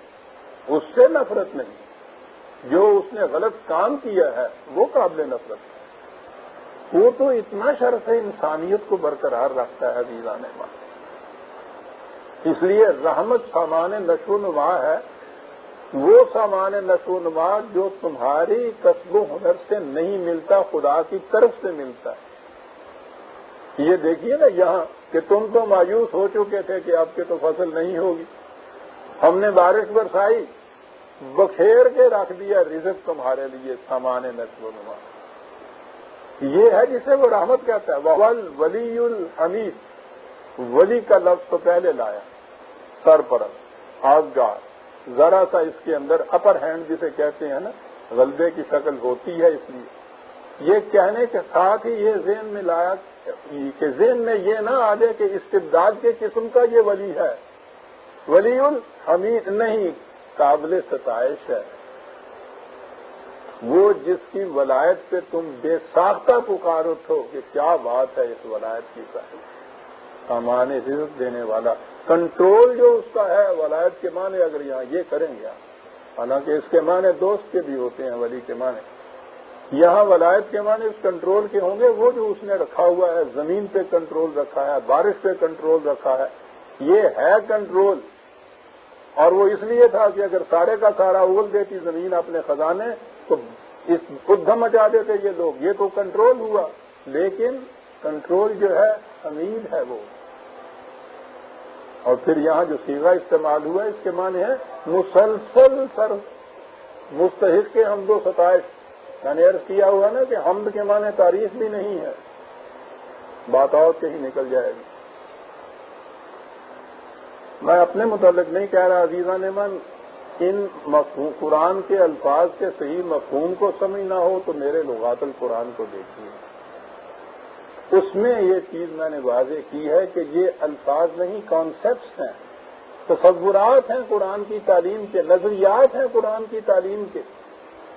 उससे नफरत नहीं। जो उसने गलत काम किया है, वो काबिल नफरत है। वो तो इतना शर्फ है, इंसानियत को बरकरार रखता है वीराने वाला इसलिए रहमत सामान नशोनुमा है वो सामान नशो नशोनुमा जो तुम्हारी कस्बो हुनर से नहीं मिलता, खुदा की तरफ़ से मिलता है। ये देखिए ना यहाँ कि तुम तो मायूस हो चुके थे कि आपके तो फ़सल नहीं होगी। हमने बारिश बरसाई, बखेर के रख दिया रिजक तुम्हारे लिए सामान नशो नशोनुमा ये है जिसे वो रहमत कहता है वल वलीउल हमीद। वली का लफ्ज तो पहले लाया सरपरस्त आगगार जरा सा इसके अंदर अपर हैंड जिसे कहते हैं ना, गलबे की शक्ल होती है इसलिए। ये कहने के साथ ही ये जेन में लाया कि जेन में ये ना आ जाए कि इस्तेदाद के किस्म का ये वली है। वलीउल हमीद नहीं, काबिल सताइश है। वो जिसकी वलायत पे तुम बेसाख्ता पुकारो थो कि क्या बात है इस वलायत की साहिब। सामान्य रिजक देने वाला। कंट्रोल जो उसका है, वलायत के माने अगर यहाँ ये करेंगे आप। हालाँकि इसके माने दोस्त के भी होते हैं, वली के माने। यहाँ वलायत के माने उस कंट्रोल के होंगे, वो जो उसने रखा हुआ है, ज़मीन पे कंट्रोल रखा है, बारिश पे कंट्रोल रखा है, ये है कंट्रोल और वो इसलिए था कि अगर सारे का सारा उगल देती, ज़मीन अपने खजाने तो इस उद्धम मचा देते ये लोग। ये तो कंट्रोल हुआ। लेकिन कंट्रोल जो है, अमीर है वो। और फिर यहाँ जो सीधा इस्तेमाल हुआ, इसके माने है मुसलसल सर मुस्तक के हम दो सताइश मैंने अर्ज़ किया हुआ ना कि हमद के माने तारीफ़ भी नहीं है। बात और के ही निकल जाएगी। मैं अपने मुतालिक नहीं कह रहा अजीजा ने मन इन कुरान के अल्फाज के सही मफहूम को समझना हो तो मेरे लगातल कुरान को देखिए। उसमें ये चीज़ मैंने वाजे की है कि ये अल्फाज नहीं कॉन्सेप्ट हैं। तस्वुरात हैं कुरान की तालीम के, नजरियात हैं कुरान की तालीम के।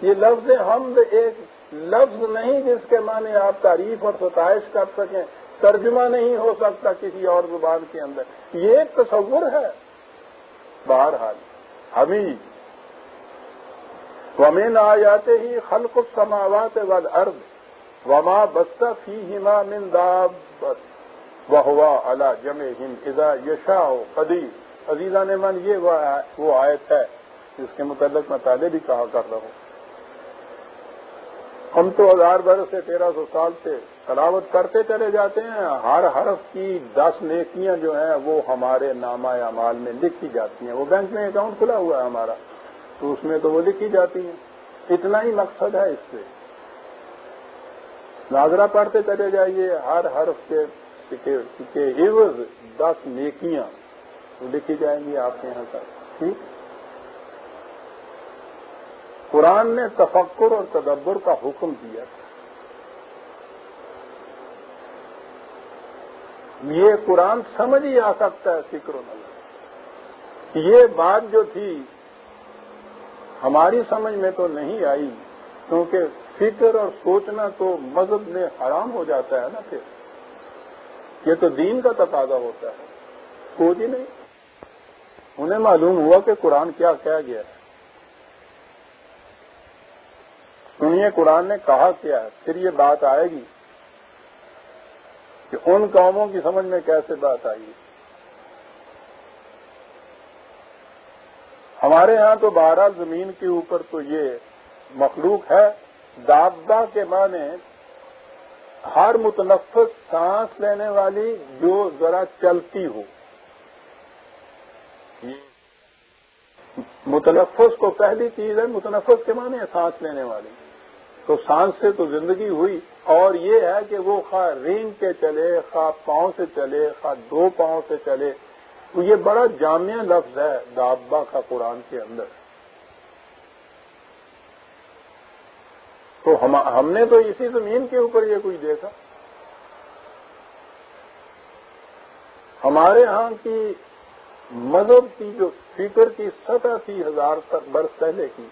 ये लफ्ज हमद एक लफ्ज नहीं जिसके माने आप तारीफ़ और सतश कर सकें, तर्जुमा नहीं हो सकता किसी और ज़ुबान के अंदर। ये एक तस्वुर है। बहरहाल हमी वमिन आ जाते ही खलक समावत वल अर्द। वमा बस्ता फ़ी हिमा मिन दाबत वहवा अला जमे हिम इदा यशाओ कदीर। अजीजा ने मन ये वो आयत है, जिसके मुतलक मैं पहले भी कहा कर रहा हूँ। हम तो हज़ार बरस से तेरह सौ साल से तलावत करते चले जाते हैं। हर हरफ की दस नेकियाँ जो हैं, वो हमारे नामा अमाल में लिखी जाती हैं। वो बैंक में अकाउंट खुला हुआ है हमारा तो उसमें तो वो लिखी जाती हैं। इतना ही मकसद है इससे। नाजरा पढ़ते चले जाइए, हर हर्फ के के एवज दस नेकियाँ लिखी जाएँगी आपके यहाँ तक। ठीक? कुरान ने तफक्र और तदब्बर का हुक्म दिया ये कुरान समझ ही आ सकता है, फ़िक्र ये बात जो थी, हमारी समझ में तो नहीं आई, क्योंकि फ़िक्र और सोचना तो मज़हब में हराम हो जाता है ना फिर। ये तो दीन का तकाजा होता है। सोच ही नहीं। उन्हें मालूम हुआ कि कुरान क्या कह गया है। सुनिए, कुरान ने कहा क्या है, फिर ये बात आएगी कि उन कौमों की समझ में कैसे बात आई। हमारे यहाँ तो बारह ज़मीन के ऊपर तो ये मखलूक है। दाबा के माने हर मुतनफ़ सांस लेने वाली जो जरा चलती हो। मुतनफस को पहली चीज़ है, मुतनफस के माने सांस लेने वाली। तो सांस से तो ज़िंदगी हुई, और ये है कि वो खा रेंग के चले, खा पाँव से चले, खा दो पाँव से चले। तो ये बड़ा जामिया लफ्ज है दाबा का कुरान के अंदर। तो हम, हमने तो इसी ज़मीन के ऊपर ये कुछ देखा। हमारे यहाँ की मज़हब की जो फ़िक्र की सतह थी हज़ार तक बरस पहले की,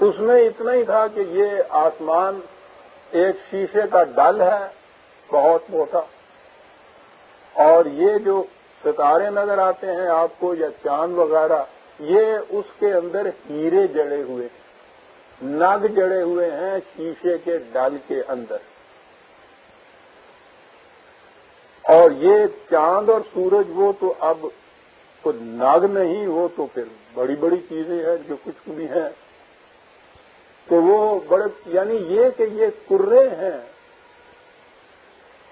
उसमें इतना ही था कि ये आसमान एक शीशे का डल है, बहुत मोटा। और ये जो सितारे नज़र आते हैं आपको या चाँद वगैरह, ये उसके अंदर हीरे जड़े हुए नग जड़े हुए हैं शीशे के डल के अंदर। और ये चाँद और सूरज वो तो अब तो नाग नहीं, वो तो फिर बड़ी बड़ी चीज़ें हैं जो कुछ भी हैं। तो वो बड़े, यानी ये कि ये कुर्रे हैं।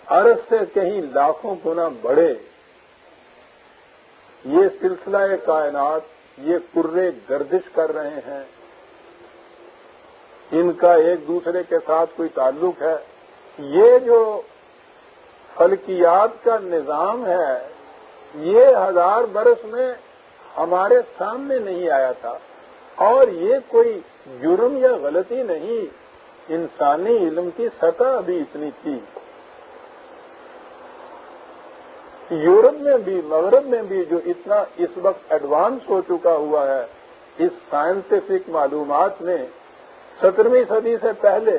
अर्ज़ से कहीं लाखों गुना बड़े। ये सिलसिला कायनात ये कुर्रे गर्दिश कर रहे हैं। इनका एक दूसरे के साथ कोई ताल्लुक है। ये जो फलकियात का निज़ाम है, ये हज़ार बरस में हमारे सामने नहीं आया था। और ये कोई जुर्म या गलती नहीं, इंसानी इल्म की सतह अभी इतनी थी। यूरोप में भी, मगरब में भी जो इतना इस वक्त एडवांस हो चुका हुआ है, इस साइंटिफिक मालूमात में सत्रहवीं सदी से पहले,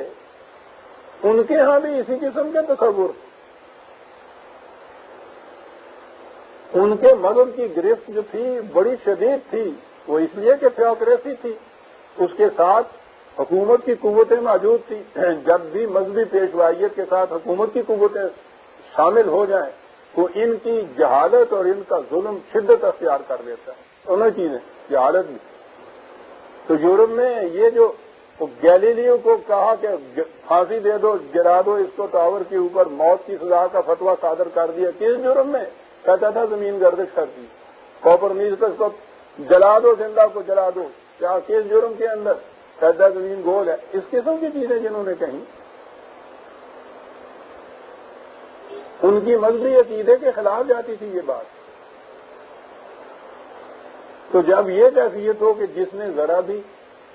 उनके यहाँ भी इसी किस्म के तस्वुर उनके मदद की गिरफ्त जो थी, बड़ी शदीद थी, वो इसलिए कि थियोक्रेसी थी। उसके साथ हुकूमत की कुतें मौजूद थी। जब भी मजहबी पेशवाइयत के साथ हुकूमत की कुतें शामिल हो जाएँ तो इनकी जहालत और इनका जुल्म शिद्दत अख्तियार कर लेता है। दोनों चीज़ें जहालत भी। तो यूरोप में ये जो गैलीलियो को कहा कि फांसी दे दो, गिरा दो, इसको टावर के ऊपर मौत की सजा का फतवा सादर कर दिया। किस जुर्म में? कहता था, ज़मीन गर्दिश करती कॉपर मीज तक को जला दो, ज़िंदा को जला दो। क्या, किस जुर्म के अंदर? कहता ज़मीन गोल है। इस किस्म की चीज़ें जिन्होंने कही। उनकी मजहबी अकीदे के खिलाफ जाती थी ये बात। तो जब ये कैफियत हो कि जिसने जरा भी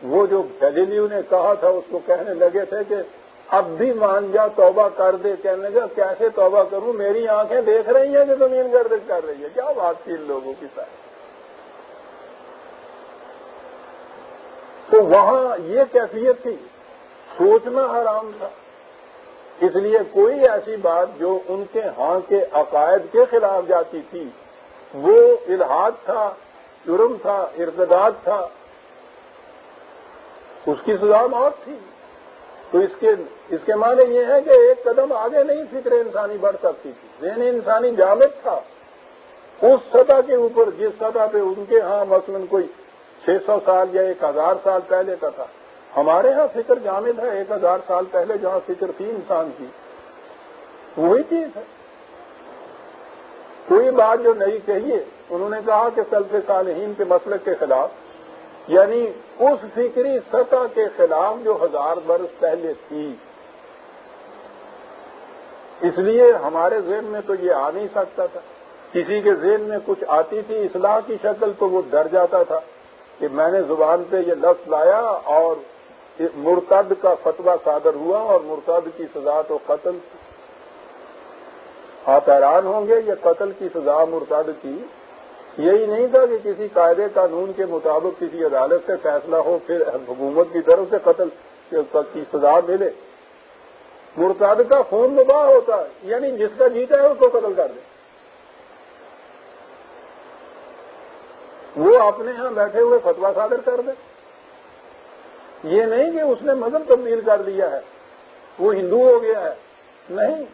वो जो गैलीलियो ने कहा था, उसको कहने लगे थे कि अब भी मान जा, तौबा कर दे। कहने लगा कैसे तौबा करूँ? मेरी आँखें देख रही हैं कि ज़मीन गर्दिश कर रही है। क्या बात थी इन लोगों की साथ तो वहाँ ये कैफियत थी। सोचना हराम था। इसलिए कोई ऐसी बात जो उनके हाँ के अकायद के खिलाफ जाती थी, वो इलाहाद था, जुर्म था इर्तदाद था उसकी सजा मौत थी। तो इसके इसके माने ये है कि एक कदम आगे नहीं फ़िक्र इंसानी बढ़ सकती थी। जहन इंसानी जामिद था। उस सतह के ऊपर, जिस सतह पे उनके यहाँ मसलन कोई 600 साल या एक हज़ार साल पहले का था, हमारे यहाँ फ़िक्र जामिद है। एक हज़ार साल पहले जहाँ फ़िक्र थी इंसान की, वही चीज़ है। कोई बात जो नहीं कहिए उन्होंने कहा कि सल्फे सालहीन के मसले के खिलाफ यानी उस फिक्री सतह के खिलाफ जो हज़ार बरस पहले थी। इसलिए हमारे जेन में तो ये आ नहीं सकता था। किसी के जेन में कुछ आती थी, इसलाह की शक्ल तो वो डर जाता था कि मैंने ज़ुबान पे ये लफ्ज लाया और मुर्तद का फतवा सादर हुआ और मुर्तद की सजा तो कत्ल आप हैरान होंगे, ये कत्ल की सजा मुर्तद की यही नहीं था कि किसी कायदे कानून के मुताबिक किसी अदालत से फैसला हो, फिर हुकूमत की तरफ़ से कत्ल की सजा मिले। मुर्ताद का खून मुबाह होता है, यानी जिसका जीता है उसको कत्ल कर दे। वो अपने यहाँ बैठे हुए फतवा सादर कर दे। ये नहीं कि उसने मज़हब तब्दील कर दिया है, वो हिंदू हो गया है। नहीं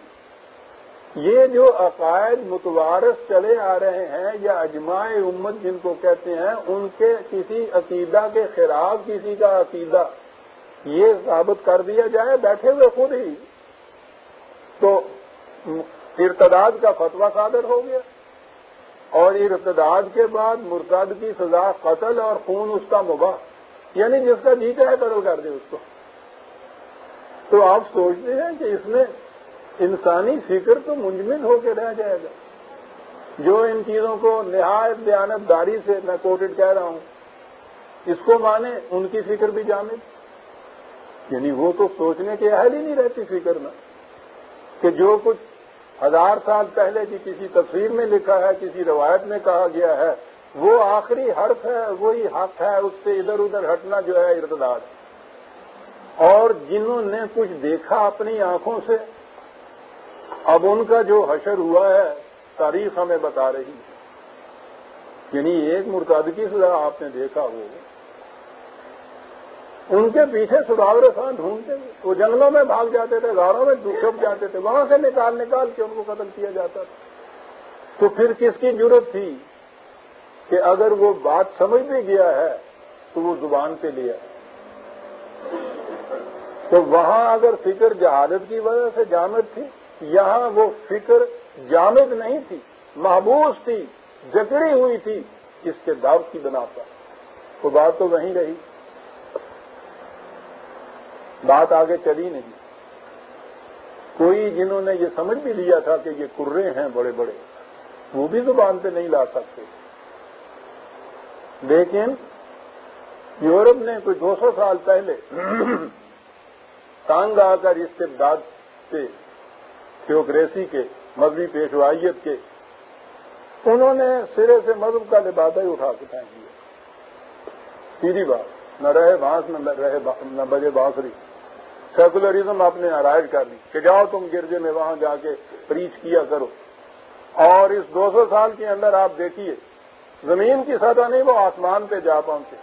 ये जो अकायद मुतवारस चले आ रहे हैं या अजमाए उम्मत जिनको कहते हैं, उनके किसी अकीदा के खिलाफ, किसी का अकीदा, ये साबित कर दिया जाए, बैठे हुए खुद ही। तो इर्तदाद का फतवा सादर हो गया। और इर्तदाद के बाद मुर्ताद की सजा, कत्ल और खून उसका मुबाह, यानी जिसका जी चाहे कत्ल कर दे उसको। तो आप सोचते हैं कि इसमें इंसानी फ़िक्र तो मुंजमिल होकर रह जाएगा। जो इन चीज़ों को निहायत बयानतदारी से मैं कोटेड कह रहा हूँ, इसको माने उनकी फ़िक्र भी जामिद यानी वो तो सोचने के अहल ही नहीं रहती फ़िक्र में कि जो कुछ हज़ार साल पहले की किसी तस्वीर में लिखा है, किसी रवायत में कहा गया है, वो आखिरी हर्फ है, वही हक है, उससे इधर उधर हटना जो है इर्तदाद और जिन्होंने कुछ देखा अपनी आँखों से अब उनका जो हशर हुआ है, तारीख हमें बता रही है। यानी एक मुर्तादगी सजा आपने देखा हो। उनके पीछे सुधावर खान ढूंढते वो जंगलों में भाग जाते थे घरों में छुप जाते थे। वहाँ से निकाल निकाल के उनको कत्ल किया जाता था। तो फिर किसकी ज़रूरत थी कि अगर वो बात समझ भी गया है तो वो ज़ुबान पे लिया तो वहाँ अगर फ़िक्र जहादत की वजह से जामद थी यहाँ वो फ़िक्र जामिद नहीं थी, महबूस थी, जकड़ी हुई थी, इसके दाव की बना पर। तो बात तो वहीं रही। बात आगे चली नहीं। कोई जिन्होंने ये समझ भी लिया था कि ये कुर्रे हैं बड़े बड़े वो भी ज़ुबान पे नहीं ला सकते। लेकिन यूरोप ने कोई 200 साल पहले [CLEARS THROAT] तंग आकर इस्तेदाद से थियोक्रेसी के मजहबी पेशवाइयत के। उन्होंने सिरे से मज़हब का लिबादा ही उठा के फेंक दिया। सीधी बात, न रहे बाँस, न रहे न बजे बांसुरी। सेकुलरिज्म आपने नाराज़ कर दी कि जाओ तुम गिरजे में वहाँ जाके प्रीच किया करो। और इस 200 साल के अंदर आप देखिए, ज़मीन की सतह नहीं, वो आसमान पे जा पहुँचे।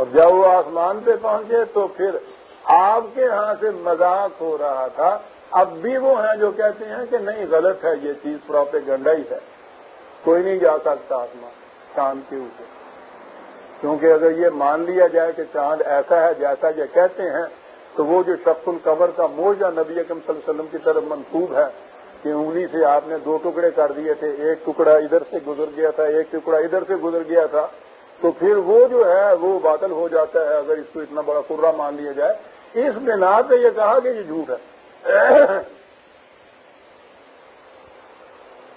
और जब वो आसमान पे पहुँचे तो फिर आपके यहाँ से मज़ाक हो रहा था। अब भी वो हैं जो कहते हैं कि नहीं, गलत है, ये चीज़ प्रोपेगंडा ही है। कोई नहीं जा सकता आत्मा चाँद के ऊपर। क्योंकि अगर ये मान लिया जाए कि चाँद ऐसा है जैसा ये कहते हैं तो वो जो शक्ल कबर का मोजा नबी अकम वसल्लम की तरफ़ मनसूब है कि उंगली से आपने दो टुकड़े कर दिए थे। एक टुकड़ा इधर से गुजर गया था, एक टुकड़ा इधर से गुजर गया था। तो फिर वो जो है, वो बादल हो जाता है अगर इसको इतना बड़ा कुर्रा मान लिया जाए। इस बिना पे ये कहा कि ये झूठ है। [COUGHS]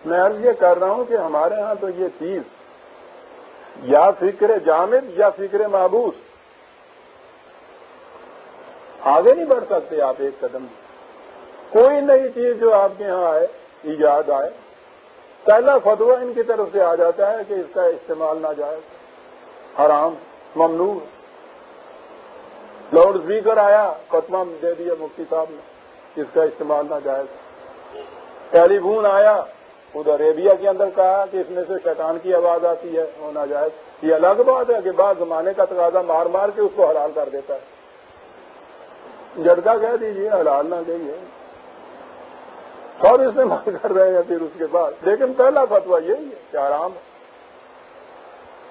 मैं अर्ज़ ये कर रहा हूँ कि हमारे यहाँ तो ये चीज़ या फ़िक्र जामिद या फ़िक्र महबूस आगे नहीं बढ़ सकते आप एक कदम। कोई नई चीज़ जो आपके यहाँ आए, ईजाद आए, पहला फतवा इनकी तरफ़ से आ जाता है कि इसका इस्तेमाल ना जाए। हराम ममनू लाउड स्पीकर आया फतवा दे दिया मुफ्ती साहब ने इसका इस्तेमाल ना जाए। टेलीफोन आया, उधर अरेबिया के अंदर कहा कि इसमें से शैतान की आवाज़ आती है, वो ना जाए ये अलग बात है कि बाद जमाने का तकाजा मार मार के उसको हलाल कर देता है। झटका कह दीजिए, हलाल ना देंगे सब इस्तेमाल कर रहे हैं फिर उसके बाद। लेकिन पहला फतवा यही है कि आराम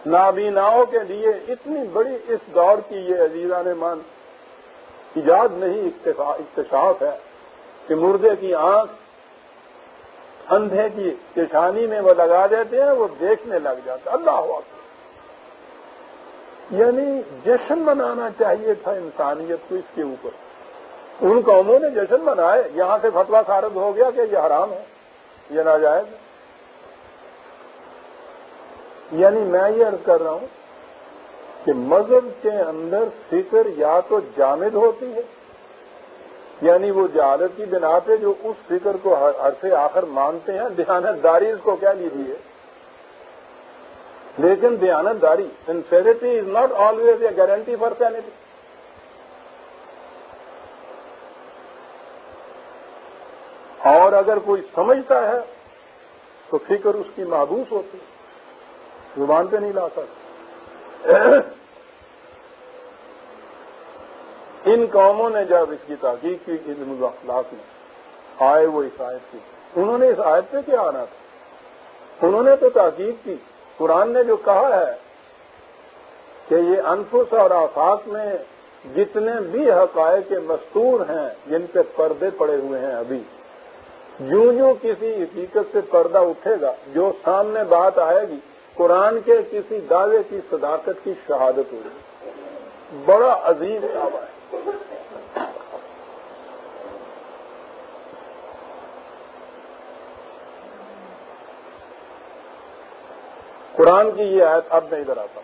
नाबीनाओं के लिए इतनी बड़ी इस दौर की ये अजीजा ने मान ईजाद नहीं इख्तशाफ है कि मुर्दे की आँख, अंधे की पेशानी में वो लगा देते हैं, वो देखने लग जाता अल्लाह यानी जश्न मनाना चाहिए था इंसानियत को इसके ऊपर। उन कौमों ने जश्न मनाए। यहाँ से फतवा खारज हो गया कि यह हराम है यह नाजायज है। यानी मैं ये अर्ज़ कर रहा हूँ कि मज़हब के अंदर फ़िक्र या तो जामिद होती है, यानी वो जहालत की बिना पे जो उस फ़िक्र को हर से आखिर मानते हैं, दयानतदारी इसको क्या लीजिए। लेकिन दयानतदारी sincerity is not always a guarantee for sanity और अगर कोई समझता है तो फ़िक्र उसकी महबूस होती है। ज़ुबान पे नहीं ला सकते। इन कौमों ने जब इसकी तहकीक की, इल्म में आए वो इस आयत की उन्होंने इस आयत पे क्या आना था? उन्होंने तो ताकीद की। कुरान ने जो कहा है कि ये अनफुस और आफाक में जितने भी हकाए के मस्तूर हैं, जिन पे पर्दे पड़े हुए हैं अभी यूँ यूँ किसी हकीकत से पर्दा उठेगा, जो सामने बात आएगी कुरान के किसी दावे की सदाकत की शहादत होगी बड़ा अजीम दावा है। कुरान की ये आयत अब मैं इधर आता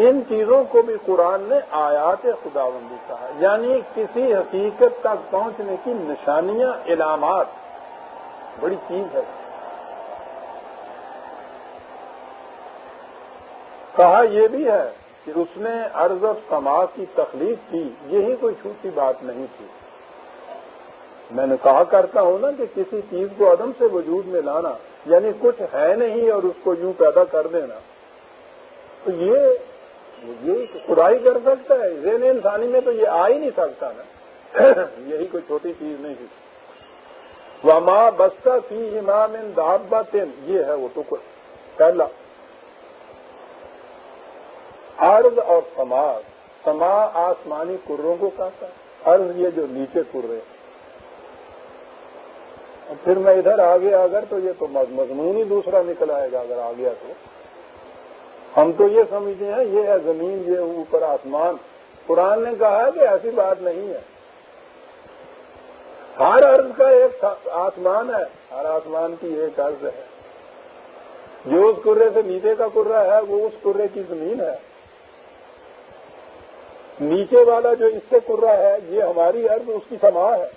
इन चीज़ों को भी कुरान ने आयात खुदाबंदी कहा। यानी किसी हकीकत तक पहुँचने की निशानियाँ, इलामात, बड़ी चीज़ है। कहा यह भी है कि उसने अर्ज़ और समाज की तकलीफ़ की, यही कोई छोटी बात नहीं थी। मैंने कहा करता हूँ ना कि किसी चीज़ को अदम से वजूद में लाना, यानी कुछ है नहीं और उसको यूँ पैदा कर देना। तो ये ये खुदाई कर सकता है, जेन इंसानी में तो ये आ ही नहीं सकता ना। [CLEARS THROAT] यही कोई छोटी चीज़ नहीं थी। वमा बस्ता फ़ी इमाम इन दाबा ये है वो तो पहला। अर्ज़ और समाज समा आसमानी कुर्रों को कहता है अर्ज़ ये जो नीचे कुर्रे फिर मैं इधर आ गया अगर तो ये तो मजमून ही दूसरा निकल आएगा अगर आ गया तो। हम तो ये समझते हैं, ये है ज़मीन, ये ऊपर आसमान। कुरान ने कहा है कि ऐसी बात नहीं है। हर अर्ज़ का एक आसमान है, हर आसमान की एक अर्ज़ है। जो उस कुर्रे से नीचे का कुर्रा है, वो उस कुर्रे की ज़मीन है। नीचे वाला जो इससे कुर्रा है, ये हमारी अर्ज़, उसकी समा है।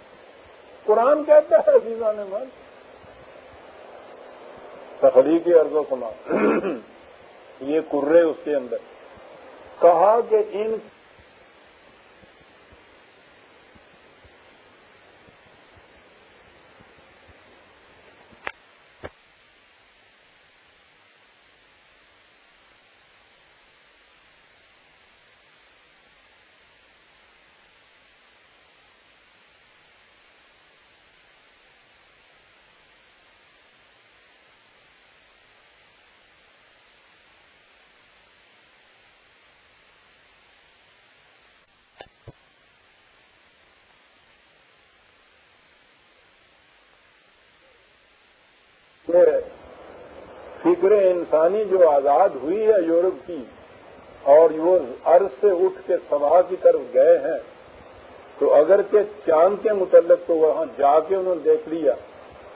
कुरान कहता है, अजीजा ने मन तखली की अर्जो समा [CLEARS THROAT] ये कुर्रे उसके अंदर। कहा कि इन फ़िक्र इंसानी जो आज़ाद हुई है यूरोप की, और वो अर्ज़ से उठ के सभा की तरफ़ गए हैं तो अगर के चाँद के मुतलक तो वहाँ जाके उन्होंने देख लिया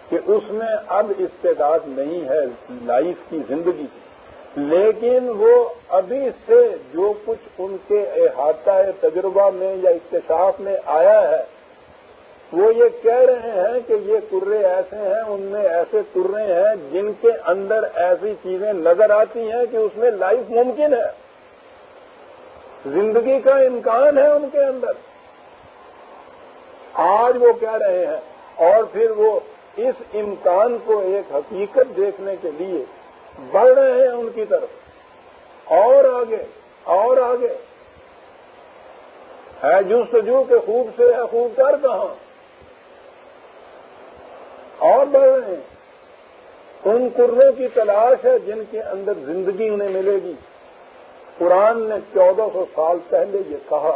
कि उसमें अब इस्तेदाद नहीं है लाइफ की, ज़िंदगी की। लेकिन वो अभी से जो कुछ उनके अहाता तजुर्बा में या इकतशाफ में आया है वो ये कह रहे हैं कि ये कुर्रे ऐसे हैं, उनमें ऐसे कुर्रे हैं जिनके अंदर ऐसी चीज़ें नज़र आती हैं कि उसमें लाइफ मुमकिन है। ज़िंदगी का इम्कान है उनके अंदर। आज वो कह रहे हैं, और फिर वो इस इम्कान को एक हकीकत देखने के लिए बढ़ रहे हैं उनकी तरफ़। और आगे और आगे। है जूसजू के खूब से है, खूब कर कहा? और बढ़ रहे हैं उन कुर्रों की तलाश है जिनके अंदर ज़िंदगी उन्हें मिलेगी। कुरान ने 1400 साल पहले ये कहा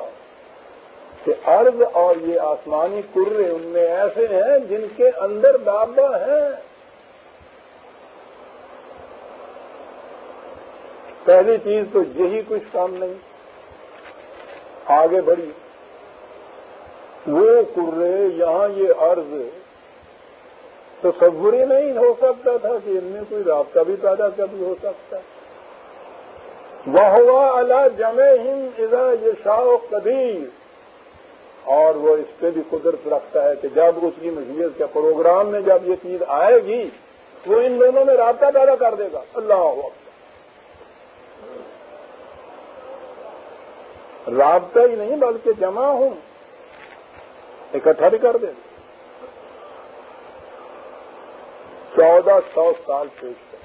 कि अर्ज़ और ये आसमानी कुर्रे उनमें ऐसे हैं जिनके अंदर दाबा है। पहली चीज़ तो यही कुछ काम नहीं। आगे बढ़ी। वो कुर्रे, यहाँ ये अर्ज़ तो ही नहीं हो सकता था कि इनमें कोई रबता भी पैदा कभी हो सकता। वह हुआ अला जमे हिंद इजा ये शाह कदीर और वो इस पर भी कुदरत रखता है कि जब उसकी मशीयत के प्रोग्राम में जब ये चीज़ आएगी वो इन दोनों में रबता पैदा कर देगा। अल्लाह राबता ही नहीं, बल्कि जमा हूँ। इकट्ठा भी कर देगा। चौदह सौ साल पेश कर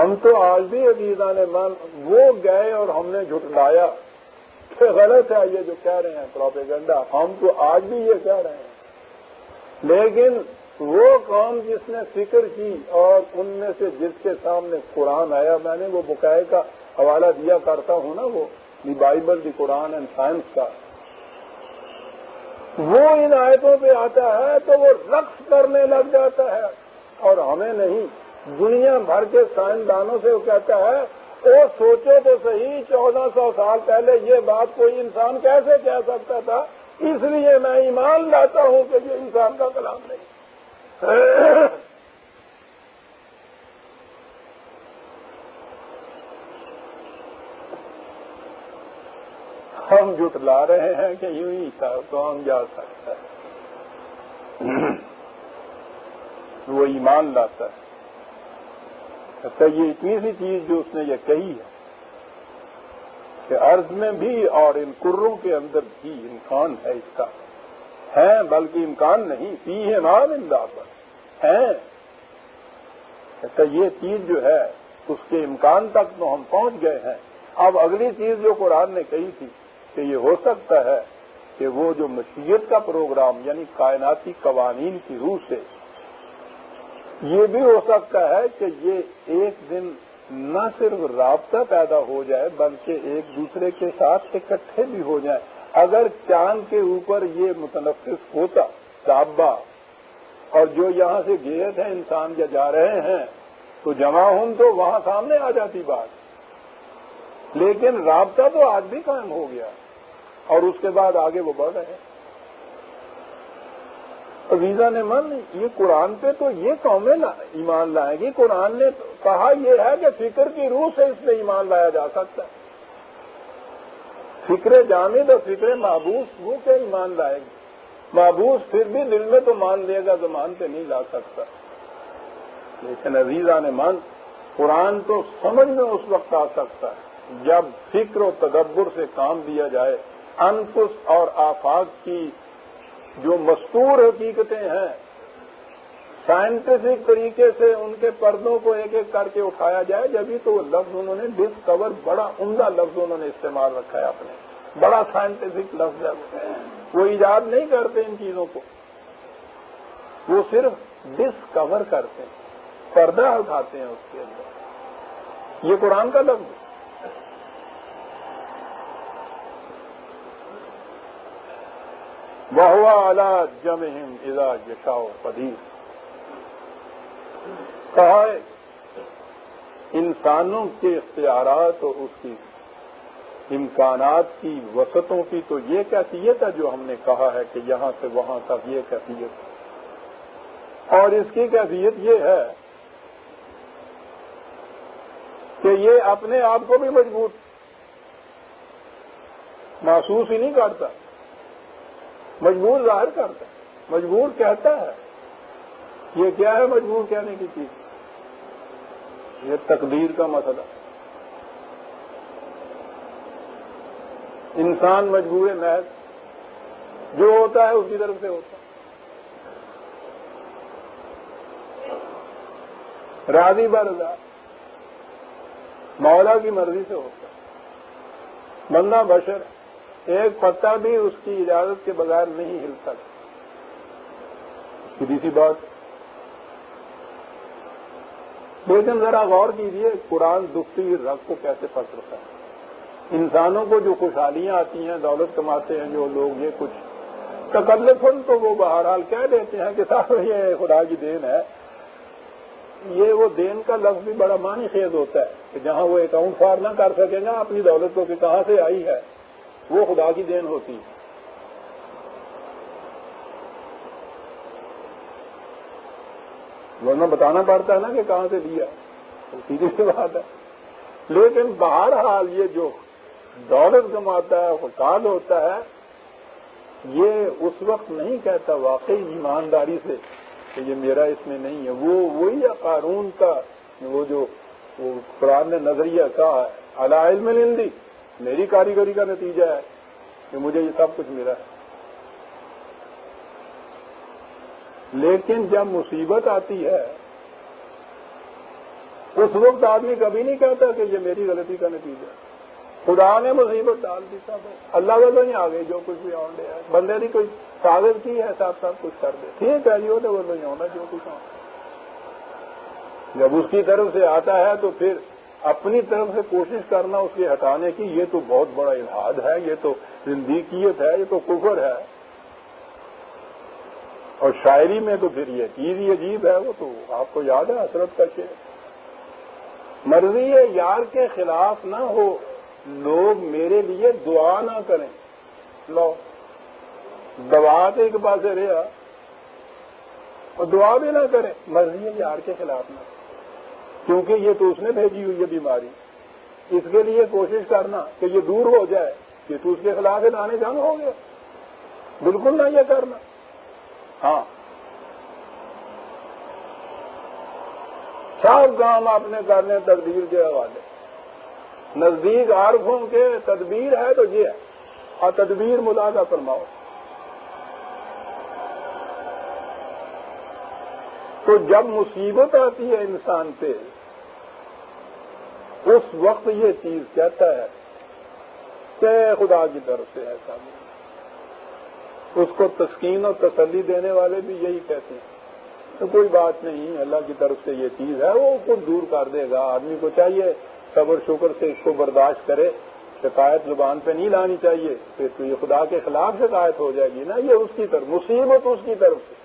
हम तो आज भी अजीजा ने मान, वो गए और हमने झुटलाया। से गलत है ये जो कह रहे हैं प्रोपेगेंडा। हम तो आज भी ये कह रहे हैं। लेकिन वो कौम जिसने फ़िक्र की और उनमें से जिसके सामने कुरान आया, मैंने वो बुकाए का हवाला दिया करता हूँ ना वो, the Bible, the Quran and science का। वो इन आयतों पे आता है तो वो रक्स करने लग जाता है। और हमें नहीं, दुनिया भर के साइंसदानों से वो कहता है वो सोचो तो सही, चौदह सौ साल पहले ये बात कोई इंसान कैसे कह सकता था? इसलिए मैं ईमान लाता हूँ कि ये इंसान का कलाम नहीं। हम जुटला रहे हैं कि यूँ ही था कौन जा सकता है। [CLEARS THROAT] वो ईमान लाता है। तो ये इतनी सी चीज़ जो उसने ये कही है कि अर्ज़ में भी और इन कुर्रों के अंदर भी इम्कान है इसका। है, बल्कि इम्कान नहीं पी है मान इंदाबर है। तो ये चीज़ जो है, उसके इम्कान तक तो हम पहुँच गए हैं। अब अगली चीज़ जो कुरान ने कही थी कि ये हो सकता है कि वो जो मशीयत का प्रोग्राम, यानी कायनाती कवानीन की रूह से, ये भी हो सकता है कि ये एक दिन न सिर्फ़ रबता पैदा हो जाए, बल्कि एक दूसरे के साथ इकट्ठे भी हो जाए। अगर चाँद के ऊपर ये मुतनफिस होता दाबा और जो यहाँ से गए थे इंसान या जा रहे हैं तो जमा हम तो वहाँ सामने आ जाती बात। लेकिन रबता तो आज भी कायम हो गया। और उसके बाद आगे वो बढ़ रहे हैं। वीज़ा ने मन ये कुरान पे तो ये कौमें ईमान लाएँगी। कुरान ने कहा यह है कि फ़िक्र की रूह से इसमें ईमान लाया जा सकता है। फ़िक्र जामिद और फ़िक्र महबूस वो क्या ईमान लाएगी? महबूस फिर भी दिल में तो मान लेगा तो मान पे नहीं ला सकता। लेकिन अजीजा ने मान, कुरान तो समझ में उस वक्त आ सकता है, जब फ़िक्र और तदब्बर से काम दिया जाए। अनकुश और आफाक की जो मस्तूर हकीकतें हैं साइंटिफिक तरीके से उनके पर्दों को एक एक करके उठाया जाए जब भी तो लफ्ज उन्होंने डिस्कवर बड़ा उमदा लफ्ज उन्होंने इस्तेमाल रखा है अपने। बड़ा साइंटिफिक लफ्ज है वो। ईजाद नहीं करते इन चीज़ों को। वो सिर्फ़ डिस्कवर करते हैं, पर्दा उठाते हैं उसके अंदर। ये कुरान का लफ्ज वहुआ अला जमहिम इला यशाओ पदीर कहा इंसानों के इख्तियारत और उसकी इम्कानात की वसतों की तो ये कैफियत है जो हमने कहा है कि यहाँ से वहाँ तक ये कैफियत और इसकी कैफियत ये है कि ये अपने आप को भी मज़बूत, महसूस ही नहीं करता। मजबूर ज़ाहिर करता है। मजबूर कहता है। ये क्या है मजबूर कहने की चीज़? ये तकदीर का मसला। इंसान मजबूर महज। जो होता है उसकी तरफ़ से होता है। राज़ी बरदा मौला की मर्ज़ी से होता है। बंदा बशर एक पत्ता भी उसकी इजाज़त के बगैर नहीं हिल सकता सीधी सी बात। लेकिन जरा गौर कीजिए, कुरान दुखती रग को कैसे पकड़ता है? इंसानों को जो खुशहालियाँ आती हैं, दौलत कमाते हैं, जो लोग ये कुछ तकल्लफन तो वो बहरहाल कह देते हैं कि साहब, ये खुदा की देन है। ये वो देन का लफ्ज भी बड़ा मानी खेद होता है कि जहाँ वो अकाउंट फार ना कर सकेगा अपनी दौलत को कि कहाँ से आई है। वो खुदा की देन होती है। वरना बताना पड़ता है ना कि कहाँ से लिया। सीधी सी बात है। लेकिन बहरहाल ये जो दौलत जमाता है, फसाद होता है, ये उस वक्त नहीं कहता वाकई ईमानदारी से कि ये मेरा इसमें नहीं है। वो वही कानून का, वो जो वो कुरान ने नज़रिया कहा है। अला इल्म हिंदी मेरी कारीगरी का नतीजा है कि मुझे ये सब कुछ मिला। है लेकिन जब मुसीबत आती है, उस वक्त आदमी कभी नहीं कहता कि ये मेरी गलती का नतीजा खुदा ने मुसीबत डाल दी सब। अल्लाह का तो नहीं आ गई जो कुछ भी आने बंदे ने कोई कागज़ की है साथ साथ कुछ कर दे। ठीक है जी तो वो नहीं होना जो कुछ हो जब उसकी तरफ़ से आता है तो फिर अपनी तरफ़ से कोशिश करना उसके हटाने की, ये तो बहुत बड़ा इलाहाद है, ये तो जिंदगीत है, ये तो कुफर है। और शायरी में तो फिर ये चीज़ ही अजीब है, वो तो आपको याद है हसरत का शेर? मर्ज़ी यार के खिलाफ ना हो, लोग मेरे लिए दुआ ना करें। लो दवा तो एक पास रहा, और दुआ भी ना करें। मर्ज़ी है यार के खिलाफ ना क्योंकि ये तो उसने भेजी हुई है बीमारी। इसके लिए कोशिश करना कि ये दूर हो जाए कि तू उसके खिलाफ आने जाना हो गया। बिल्कुल ना ये करना। हाँ। सब काम आपने करने तकदीर के हवाले। नज़दीक आरफों के तदबीर है तो ये है। और तदबीर मुलाजा फरमाओ। तो जब मुसीबत आती है इंसान पे, उस वक्त ये चीज़ कहता है कि खुदा की तरफ़ से ऐसा नहीं उसको तस्कीन और तसली देने वाले भी यही कहते हैं। तो कोई बात नहीं, अल्लाह की तरफ़ से ये चीज़ है, वो खुद दूर कर देगा। आदमी को चाहिए सबर, शुक्र से इसको बर्दाश्त करे। शिकायत ज़ुबान पे नहीं लानी चाहिए, फिर तो ये खुदा के खिलाफ शिकायत हो जाएगी ना, ये उसकी तरफ़, मुसीबत उसकी तरफ़ से।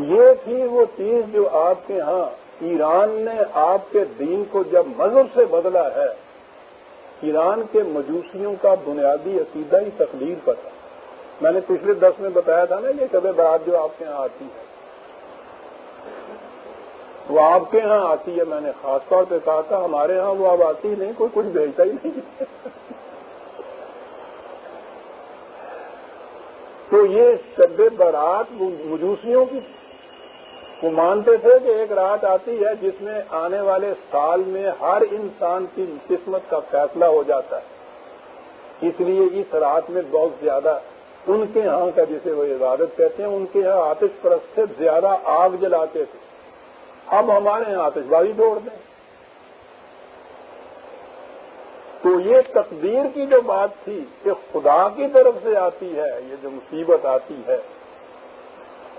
ये थी वो चीज़ जो आपके यहाँ ईरान ने आपके दीन को जब मज़हब से बदला है, ईरान के मजूसियों का बुनियादी अकीदा ही तकलीर पर था। मैंने पिछले दस में बताया था ना, ये कभी बात जो आपके यहाँ आती है। वो आपके यहाँ आती है, मैंने खास तौर पे कहा था, हमारे यहाँ वो अब आती ही नहीं, कोई कुछ भेजता ही नहीं। [LAUGHS] तो ये शब बारात मजूसियों की वो मानते थे कि एक रात आती है जिसमें आने वाले साल में हर इंसान की किस्मत का फैसला हो जाता है। इसलिए इस रात में बहुत ज़्यादा उनके यहाँ का जिसे वो इबादत कहते हैं, उनके यहाँ आतिश परस्त से ज़्यादा आग जलाते थे। अब हमारे यहाँ आतिशबाजी छोड़ दें। तो ये तकदीर की जो बात थी कि खुदा की तरफ़ से आती है, ये जो मुसीबत आती है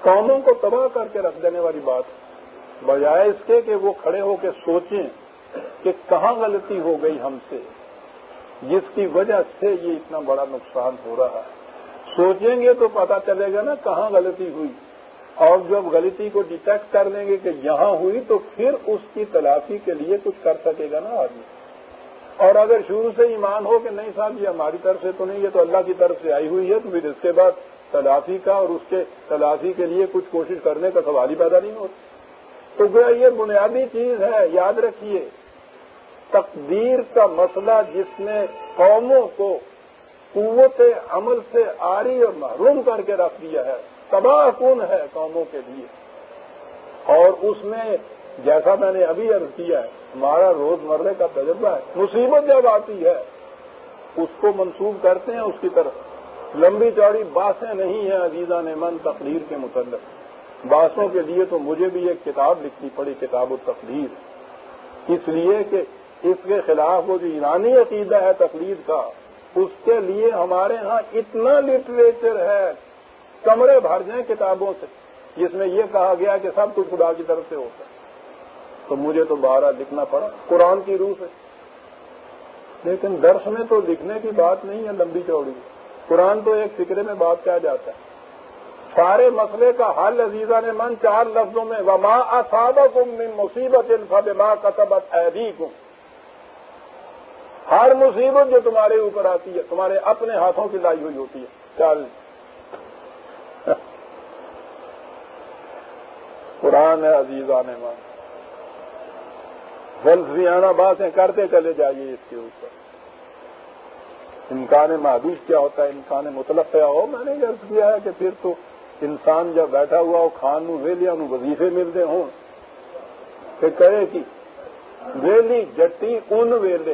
कौमों को तबाह करके रख देने वाली बात। बजाय इसके कि वो खड़े होकर सोचें कि कहाँ गलती हो गई हमसे, जिसकी वजह से ये इतना बड़ा नुकसान हो रहा है। सोचेंगे तो पता चलेगा ना कहाँ गलती हुई। और जब गलती को डिटेक्ट कर लेंगे कि यहाँ हुई तो फिर उसकी तलाशी के लिए कुछ कर सकेगा ना आदमी। और अगर शुरू से ईमान हो कि नहीं साहब, ये हमारी तरफ़ से तो नहीं, ये तो अल्लाह की तरफ़ से आई हुई है तो फिर इसके बाद तलाशी का और उसके तलाशी के लिए कुछ कोशिश करने का सवाल ही पैदा नहीं होता। तो क्या ये बुनियादी चीज़ है, याद रखिए। तकदीर का मसला जिसने कौमों को कुत अमल से आरी और महरूम करके रख दिया है, तबाह कौन है कौमों के लिए? और उसमें, जैसा मैंने अभी अर्ज़ किया है, हमारा रोजमर्रे का तजर्बा है, मुसीबत जब आती है, उसको मंसूब करते हैं, उसकी तरफ़। लंबी चौड़ी बातें नहीं है अजीजा ने मन तकदीर के मुतल बासों के लिए तो मुझे भी एक किताब लिखनी पड़ी किताब तकदीर इसलिए कि इसके खिलाफ वो जो ईरानी अकीदा है तकलीद का, उसके लिए हमारे यहाँ इतना लिटरेचर है। कमरे भर जाए किताबों से, जिसमें यह कहा गया कि सब कुछ खुदा की तरफ़ से होता है। तो मुझे तो बारह लिखना पड़ा। कुरान की रूह से। लेकिन दर्श में तो लिखने की बात नहीं है लंबी चौड़ी। कुरान तो एक फिक्रे में बात कहा जाता है। सारे मसले का हल अजीजा ने मन चार लफ्जों में, वमा असाबकुम मिन मुसीबत फबमा कसबत ऐदीकुम। हर मुसीबत जो तुम्हारे ऊपर आती है, तुम्हारे अपने हाथों की लाई हुई होती है। चल कुरान है अजीजा ने मान। वल्फियाना बातें करते चले जाइए इसके ऊपर। इनकान महदूस क्या होता है? इनकान मुतलब क्या हो? मैंने अर्ज़ किया है कि फिर तो इंसान जब बैठा हुआ हो, खान वेलिया वजीफे मिलते हों। फिर कहे कि? वेली, जट्टी उन वेले।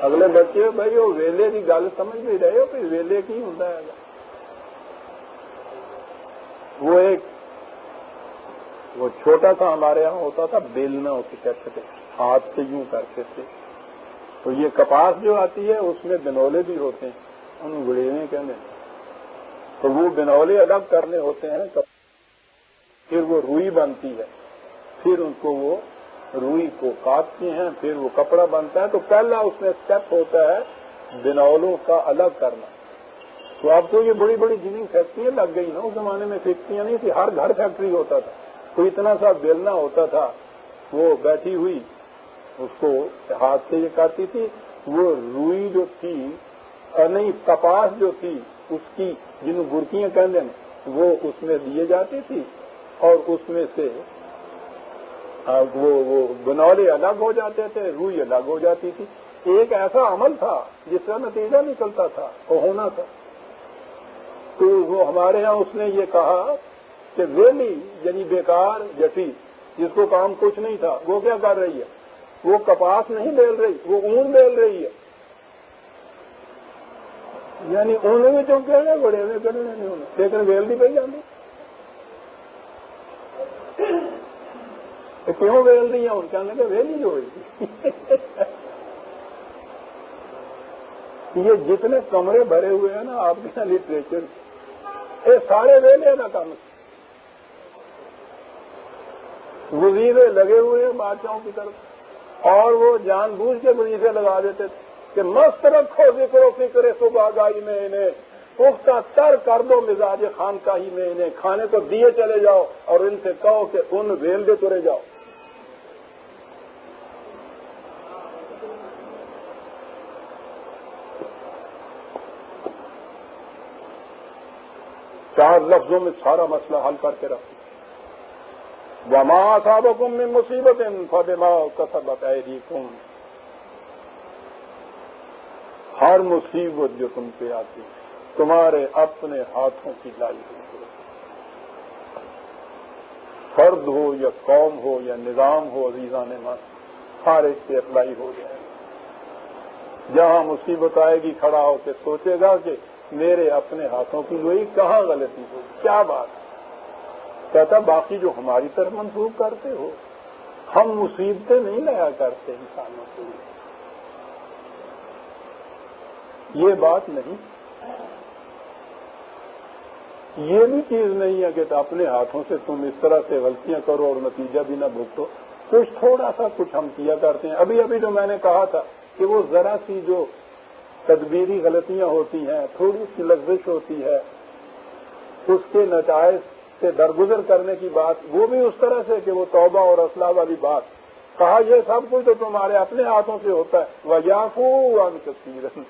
अगले बच्चे, भाई, वो वेले की गल समझ नहीं रहे हो कि वेले की होता है? वो एक, वो छोटा सा हमारे यहाँ, होता था बेलना उसे कहते थे हाथ से यूँ करते थे। तो ये कपास जो आती है, उसमें बिनौले भी होते हैं। उन गुड़ेवे कहने। तो वो बिनौले अलग करने होते हैं तो फिर वो रुई बनती है। फिर उनको वो रुई को काटते हैं, फिर वो कपड़ा बनता है। तो पहला उसमें स्टेप होता है, बिनौलों का अलग करना। तो अब तो ये बड़ी बड़ी जिनिंग फैक्ट्रियाँ लग गई ना उस जमाने में फैक्ट्रियाँ नहीं थी। हर घर फैक्ट्री होता था। तो इतना सा बेलना होता था, वो बैठी हुई उसको हाथ से ये काटती थी, वो रुई जो थी नहीं, कपास जो थी, उसकी जिन गुरकियाँ कहते हैं, वो उसमें दिए जाती थी और उसमें से वो वो बनौले अलग हो जाते थे, रुई अलग हो जाती थी। एक ऐसा अमल था जिसका नतीजा निकलता था वो होना था। तो वो हमारे यहाँ उसने ये कहा कि वेली, यानी बेकार, जटी, जिसको काम कुछ नहीं था, वो क्या कर रही है? वो कपास नहीं बेल रही, वो ऊन बेल रही है। यानी ऊन में जो कहने बड़े में कहने नहीं होने लेकिन बेल नहीं पी जाती। तो क्यों बेल रही है? उनके का वेल ही रही [LAUGHS] ये जितने कमरे भरे हुए हैं ना, आपके यहाँ लिटरेचर ये सारे वेले ना काम। वजीरे लगे हुए हैं बादशाहों की तरफ़। और वो जानबूझ के वजीफे लगा देते थे कि मस्त रखो, जिक्रो फ़िक्र सुबह गाई में इन्हें। पुख्ता तर कर दो मिजाज खान का ही में इन्हें। खाने को दिए चले जाओ और इनसे कहो कि उन वेल दे तुरे जाओ। चार लफ्जों में सारा मसला हल करके रखते वमा साबकुम में मुसीबत इन फबेमा कसबत हर मुसीबत जो तुम पे आती तुम्हारे अपने हाथों की लाई हुई फर्द हो या कौम हो या निज़ाम हो अजीजा ने मन हर एक पे अप्लाई हो जाए जहाँ मुसीबत आएगी, खड़ा होकर सोचेगा कि मेरे अपने हाथों की हुई कहाँ गलती हो? क्या बात कहता बाकी जो हमारी तरफ़ मंसूब करते हो। हम मुसीबतें नहीं लाया करते इंसानों के लिए। ये बात नहीं। ये भी चीज़ नहीं है कि अपने हाथों से तुम इस तरह से गलतियाँ करो और नतीजा भी ना भुगतो। कुछ थोड़ा सा कुछ हम किया करते हैं। अभी अभी जो मैंने कहा था कि वो जरा सी जो तदबीरी गलतियाँ होती हैं, थोड़ी सी लफ्जिश होती है, उसके नतज से दरगुजर करने की बात, वो भी उस तरह से कि वो तौबा और असला वाली बात कहा यह सब कुछ तो तुम्हारे अपने हाथों से होता है। वह याकू अन कसीरन।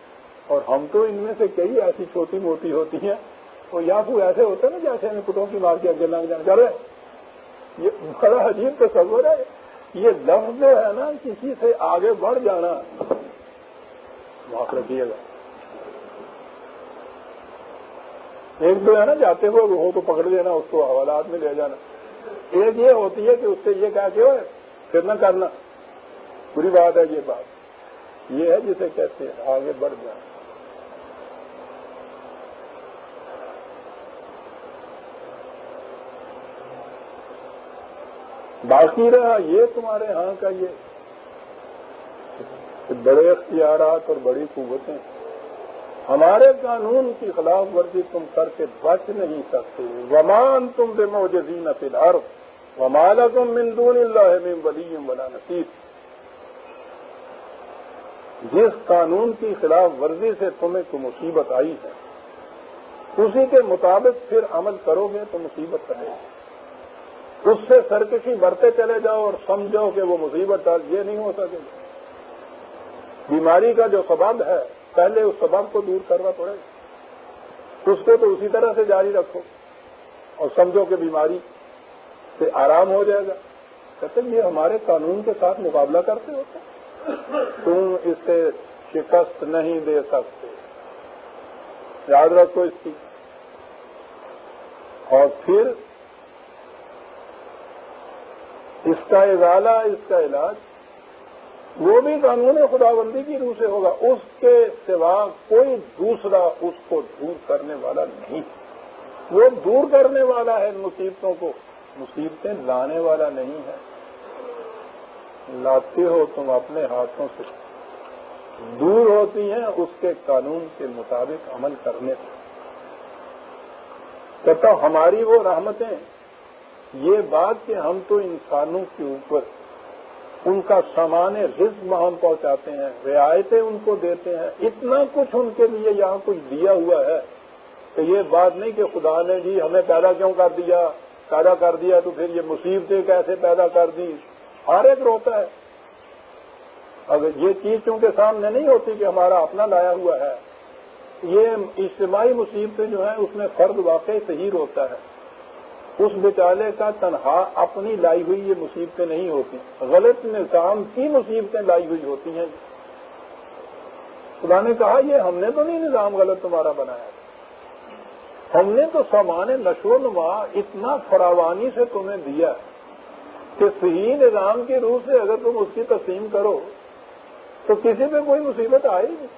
और हम तो इनमें से कई ऐसी छोटी मोटी होती हैं। वो याकू ऐसे होते हैं ना, जैसे हमें कुटों की मार के अगे लग जाने चले ये बड़ा अजीब तस्वर है। ये लफ्ज है ना, किसी से आगे बढ़ जाना। माफ़ रखिएगा। एक तो है ना, जाते हुए वो तो पकड़ लेना, उसको हवालात में ले जाना। एक ये होती है कि उससे ये कहा है फिर न करना। बुरी बात है ये बात। ये है जिसे कहते हैं, आगे बढ़ जाना। बाकी रहा ये तुम्हारे यहाँ का ये। बड़े अख्तियार और बड़ी कुतें हमारे कानून की खिलाफ वर्जी तुम करके बच नहीं सकते। वमान तुम बेमोजीन फिलहर वमाला तुम मिंदून वलीम वला नसीब जिस कानून की खिलाफ वर्जी से तुम्हें कोई मुसीबत आई है, उसी के मुताबिक फिर अमल करोगे तो मुसीबत रहेगी। उससे सरकशी बढ़ते चले जाओ और समझो कि वो मुसीबत ये नहीं हो सकेगी। बीमारी का जो सबब है पहले उस सबब को दूर करना पड़ेगा उसको तो उसी तरह से जारी रखो और समझो कि बीमारी से आराम हो जाएगा। कहते ये हमारे कानून के साथ मुकाबला करते होते तुम इससे शिकस्त नहीं दे सकते। याद रखो इसकी। और फिर, इसका इजाला, इसका इलाज वो भी कानून खुदाबंदी की रूह से होगा। उसके सिवा कोई दूसरा उसको दूर करने वाला नहीं। वो दूर करने वाला है मुसीबतों को। मुसीबतें लाने वाला नहीं है। लाते हो तुम अपने हाथों से। दूर होती हैं उसके कानून के मुताबिक अमल करने से। कहता हमारी वो रहमतें। ये बात कि हम तो इंसानों के ऊपर उनका सामान रिस्क हम पहुंचाते हैं, रियायतें उनको देते हैं। इतना कुछ उनके लिए यहाँ कुछ दिया हुआ है तो ये बात नहीं कि खुदा ने जी हमें पैदा क्यों कर दिया, पैदा कर दिया तो फिर ये मुसीबतें कैसे पैदा कर दी? हर एक रोता है। अगर ये चीज़ चूँकि सामने नहीं होती कि हमारा अपना लाया हुआ है, ये इज्तमाही मुसीबतें जो है, उसमें फर्द वाकई सही रोता है। उस बेचारे का तनहा अपनी लाई हुई ये मुसीबतें नहीं होती। गलत निज़ाम की मुसीबतें लाई हुई होती हैं। खुदा ने कहा, ये हमने तो नहीं निज़ाम गलत तुम्हारा बनाया हमने तो सामान नशो नुमा इतना फरावानी से तुम्हें दिया कि सही निज़ाम के रूप से अगर तुम उसकी तस्लीम करो तो किसी पे कोई मुसीबत आएगी।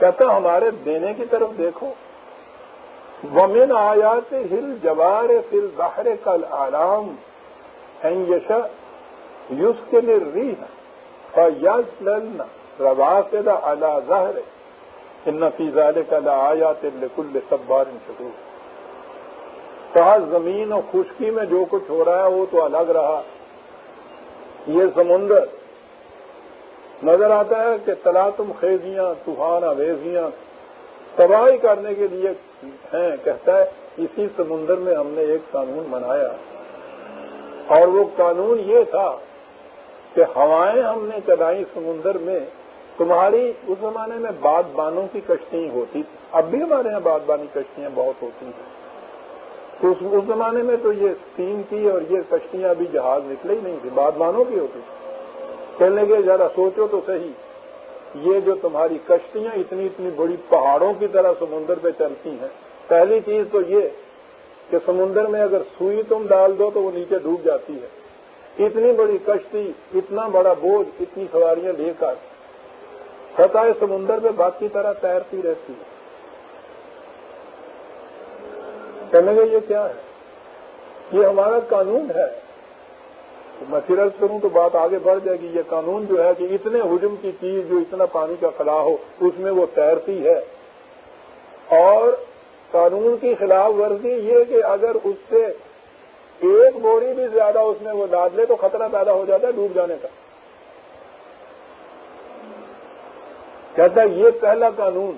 कहता, हमारे देने की तरफ़ देखो। वमिन आयात हिल जवार फिल बहर कल आराम। यश युस्किल रीह, फयजलन रवाफिद अला जहर। इन फीजाल कल आयात कुल सब्बार शकूर। कहा, ज़मीन और खुशकी में जो कुछ हो रहा है, वो तो अलग रहा। ये समुन्द्र नज़र आता है कि तला तुम खेजियाँ, तूफ़ान, अवेजियाँ, तबाही करने के लिए हैं कहता है इसी समुन्द्र में हमने एक कानून बनाया। और वो कानून ये था कि हवाएँ हमने चलाई समुन्द्र में तुम्हारी उस जमाने में बादबानों की कश्ती होती थी। अब भी हमारे यहाँ बादबानी कश्तियाँ बहुत होती हैं। तो उस, उस जमाने में तो ये स्टीम की और ये कश्तियाँ अभी जहाज़ निकले ही नहीं थी बादबानों की होती थी। कहने के जरा सोचो तो सही। ये जो तुम्हारी कश्तियाँ इतनी इतनी बड़ी पहाड़ों की तरह समुन्द्र पे चलती हैं, पहली चीज़ तो ये कि समुन्द्र में अगर सुई तुम डाल दो तो वो नीचे डूब जाती है। इतनी बड़ी कश्ती, इतना बड़ा बोझ, इतनी सवारियाँ लेकर सतह समुन्द्र में बाकी तरह तैरती रहती है। कहने ये क्या है? ये हमारा कानून है। तो मैं फिर अर्ज़ करूँ तो बात आगे बढ़ जाएगी। ये कानून जो है कि इतने हुजम की चीज़, जो इतना पानी का खला हो, उसमें वो तैरती है। और कानून की खिलाफ वर्जी ये कि अगर उससे एक बोरी भी ज़्यादा उसमें वो डाल ले तो खतरा पैदा हो जाता है डूब जाने का। कहता है, ये पहला कानून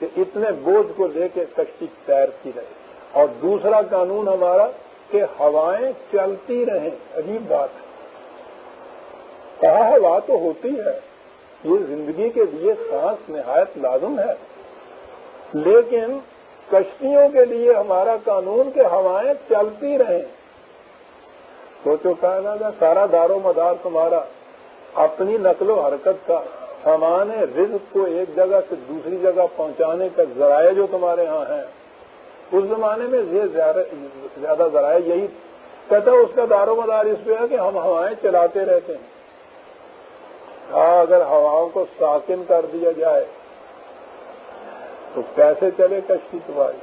कि इतने बोझ को लेके कश्ती तैरती रहे। और दूसरा कानून हमारा कि हवाएँ चलती रहें। अजीब बात है। कहा हवा तो होती है। ये ज़िंदगी के लिए सांस नहायत लाजम है। लेकिन कश्तियों के लिए हमारा कानून के हवाएँ चलती रहें। सोचो कहा सारा दारो मदार तुम्हारा, अपनी नकलो हरकत का सामान रिज्क को एक जगह से दूसरी जगह पहुँचाने का जराये जो तुम्हारे यहाँ है। उस जमाने में ये ज़्यादा जराये यही कहता उसका दारो मदार इस पे है कि हम हवाएँ चलाते रहते हैं। हाँ अगर हवाओं को साकिन कर दिया जाए तो कैसे चले कश्ती तुम्हारी?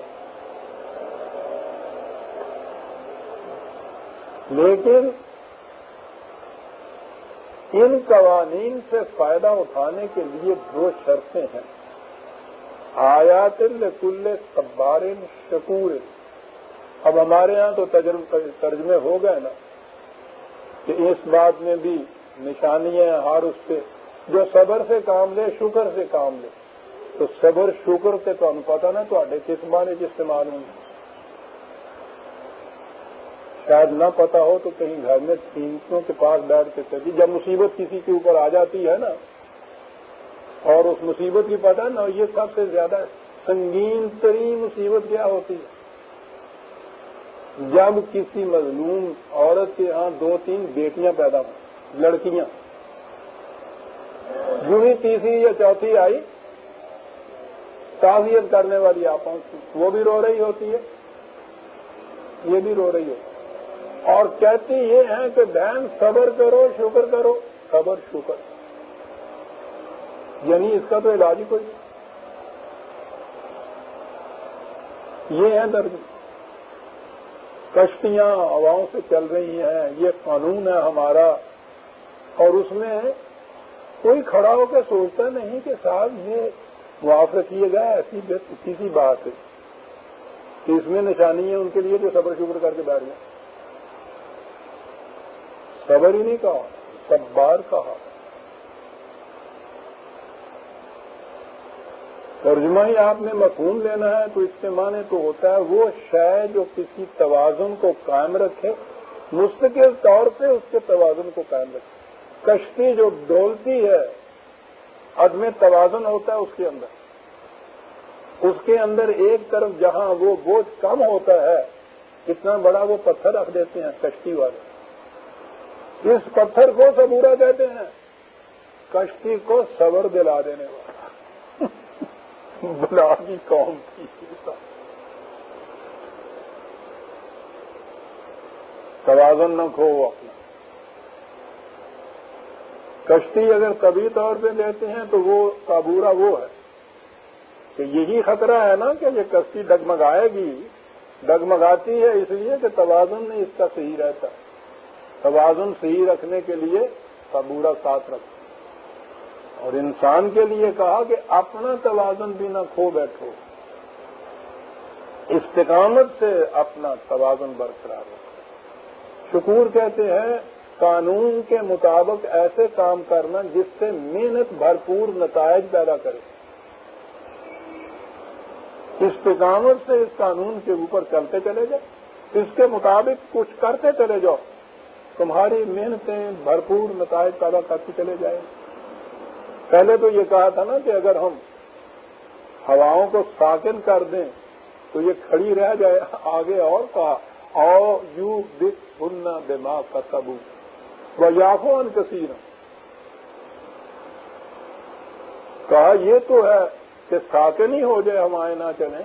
लेकिन इन कवानीन से फ़ायदा उठाने के लिए दो शर्तें हैं। आयातिल कुल्ले सब्बारिन शकूर। अब हमारे यहाँ तो तर्जमे हो गए ना, कि इस बात में भी निशानी है हर उस पे जो सबर से काम ले, शुक्र से काम ले। तो सबर, शुक्र से तो पता ना तो किस माने च इस्तेमाल होंगे शायद न पता हो तो कहीं घर में तीनों के पास बैठ के चली जब मुसीबत किसी के ऊपर आ जाती है ना, और उस मुसीबत की पता ना, ये सबसे ज़्यादा संगीन तरीन मुसीबत क्या होती है? जब किसी मजलूम औरत के यहाँ दो तीन बेटियाँ पैदा हो। लड़कियाँ। यूँ ही तीसरी या चौथी आई, ताजियत करने वाली आप वो भी रो रही होती है, ये भी रो रही होती और कहती ये है कि बहन, सबर करो, शुक्र करो, सबर, शुक्र। यानी इसका तो इलाज ही कोई ये है दर्द। कश्तियाँ हवाओं से चल रही हैं, ये कानून है हमारा। और उसमें कोई खड़ा होकर सोचता नहीं कि साहब ये मुआवजा किए गए ऐसी किसी बात है कि इसमें निशानी है उनके लिए जो सबर शुक्र करके बैठ गए। सबर ही नहीं कहा, सब बार कहा। तर्जमा ही आपने मफहूम लेना है तो इससे माने तो होता है, वो शय जो किसी तवाजन को कायम रखे, मुस्तकिल तौर पे उसके तवाजन को कायम रखे। कश्ती जो डोलती है अदम तवाजन होता है उसके अंदर। उसके अंदर एक तरफ़ जहाँ वो बोझ कम होता है कितना बड़ा वो पत्थर रख देते हैं कश्ती वाले। इस पत्थर को सबूरा कहते हैं। कश्ती को सबर दिला देने वाला। [LAUGHS] बुला की कौम की। तवाजन न खो अपना। कश्ती अगर कभी तौर पे लेते हैं तो वो काबूरा वो है। कि यही खतरा है ना कि ये कश्ती डगमगाएगी। डगमगाती है इसलिए कि तवाजन नहीं इसका सही रहता। तवाजन सही रखने के लिए काबूरा साथ रखता और इंसान के लिए कहा कि अपना तवाजन भी न खो बैठो। इस्तेकामत से अपना तवाजन बरकरार रखो। शकूर कहते हैं कानून के मुताबिक ऐसे काम करना जिससे मेहनत भरपूर नतज पैदा करे। इस इस्तेकामत से इस कानून के ऊपर चलते चले जाओ। इसके मुताबिक कुछ करते चले जाओ। तुम्हारी मेहनतें भरपूर नतज पैदा करते चले जाए। पहले तो ये कहा था ना कि अगर हम हवाओं को साकिन कर दें तो ये खड़ी रह जाए। आगे और कहा, आओ यू दिख उन्ना दिमाग का सबू व याफो अन कहा, ये तो है कि साकिन ही हो जाए हवाएँ ना चले।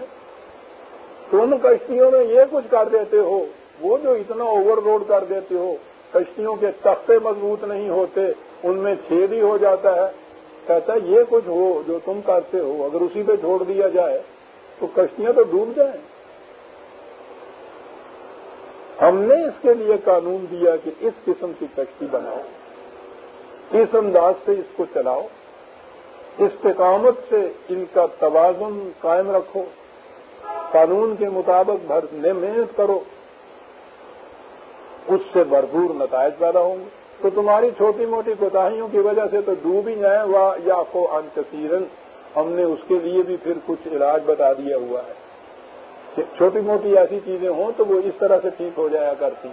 तुम कश्तियों में ये कुछ कर देते हो, वो जो इतना ओवरलोड कर देते हो, कश्तियों के तख्ते मज़बूत नहीं होते, उनमें छेद ही हो जाता है। कहता ये कुछ हो जो तुम करते हो, अगर उसी पे छोड़ दिया जाए तो कश्तियाँ तो डूब जाए। हमने इसके लिए कानून दिया कि इस किस्म की कश्ती बनाओ इस अंदाज से इसको चलाओ इस्तेकामत से इनका तवाजन कायम रखो, कानून के मुताबिक भरने मेहनत करो, उससे भरपूर नतज पैदा होंगे। तो तुम्हारी छोटी मोटी कोताहियों की वजह से तो डूब ही जाए, वह, या खो अनकसीरन हमने उसके लिए भी फिर कुछ इलाज बता दिया हुआ है। कि छोटी मोटी ऐसी चीज़ें हों तो वो इस तरह से ठीक हो जाया करती।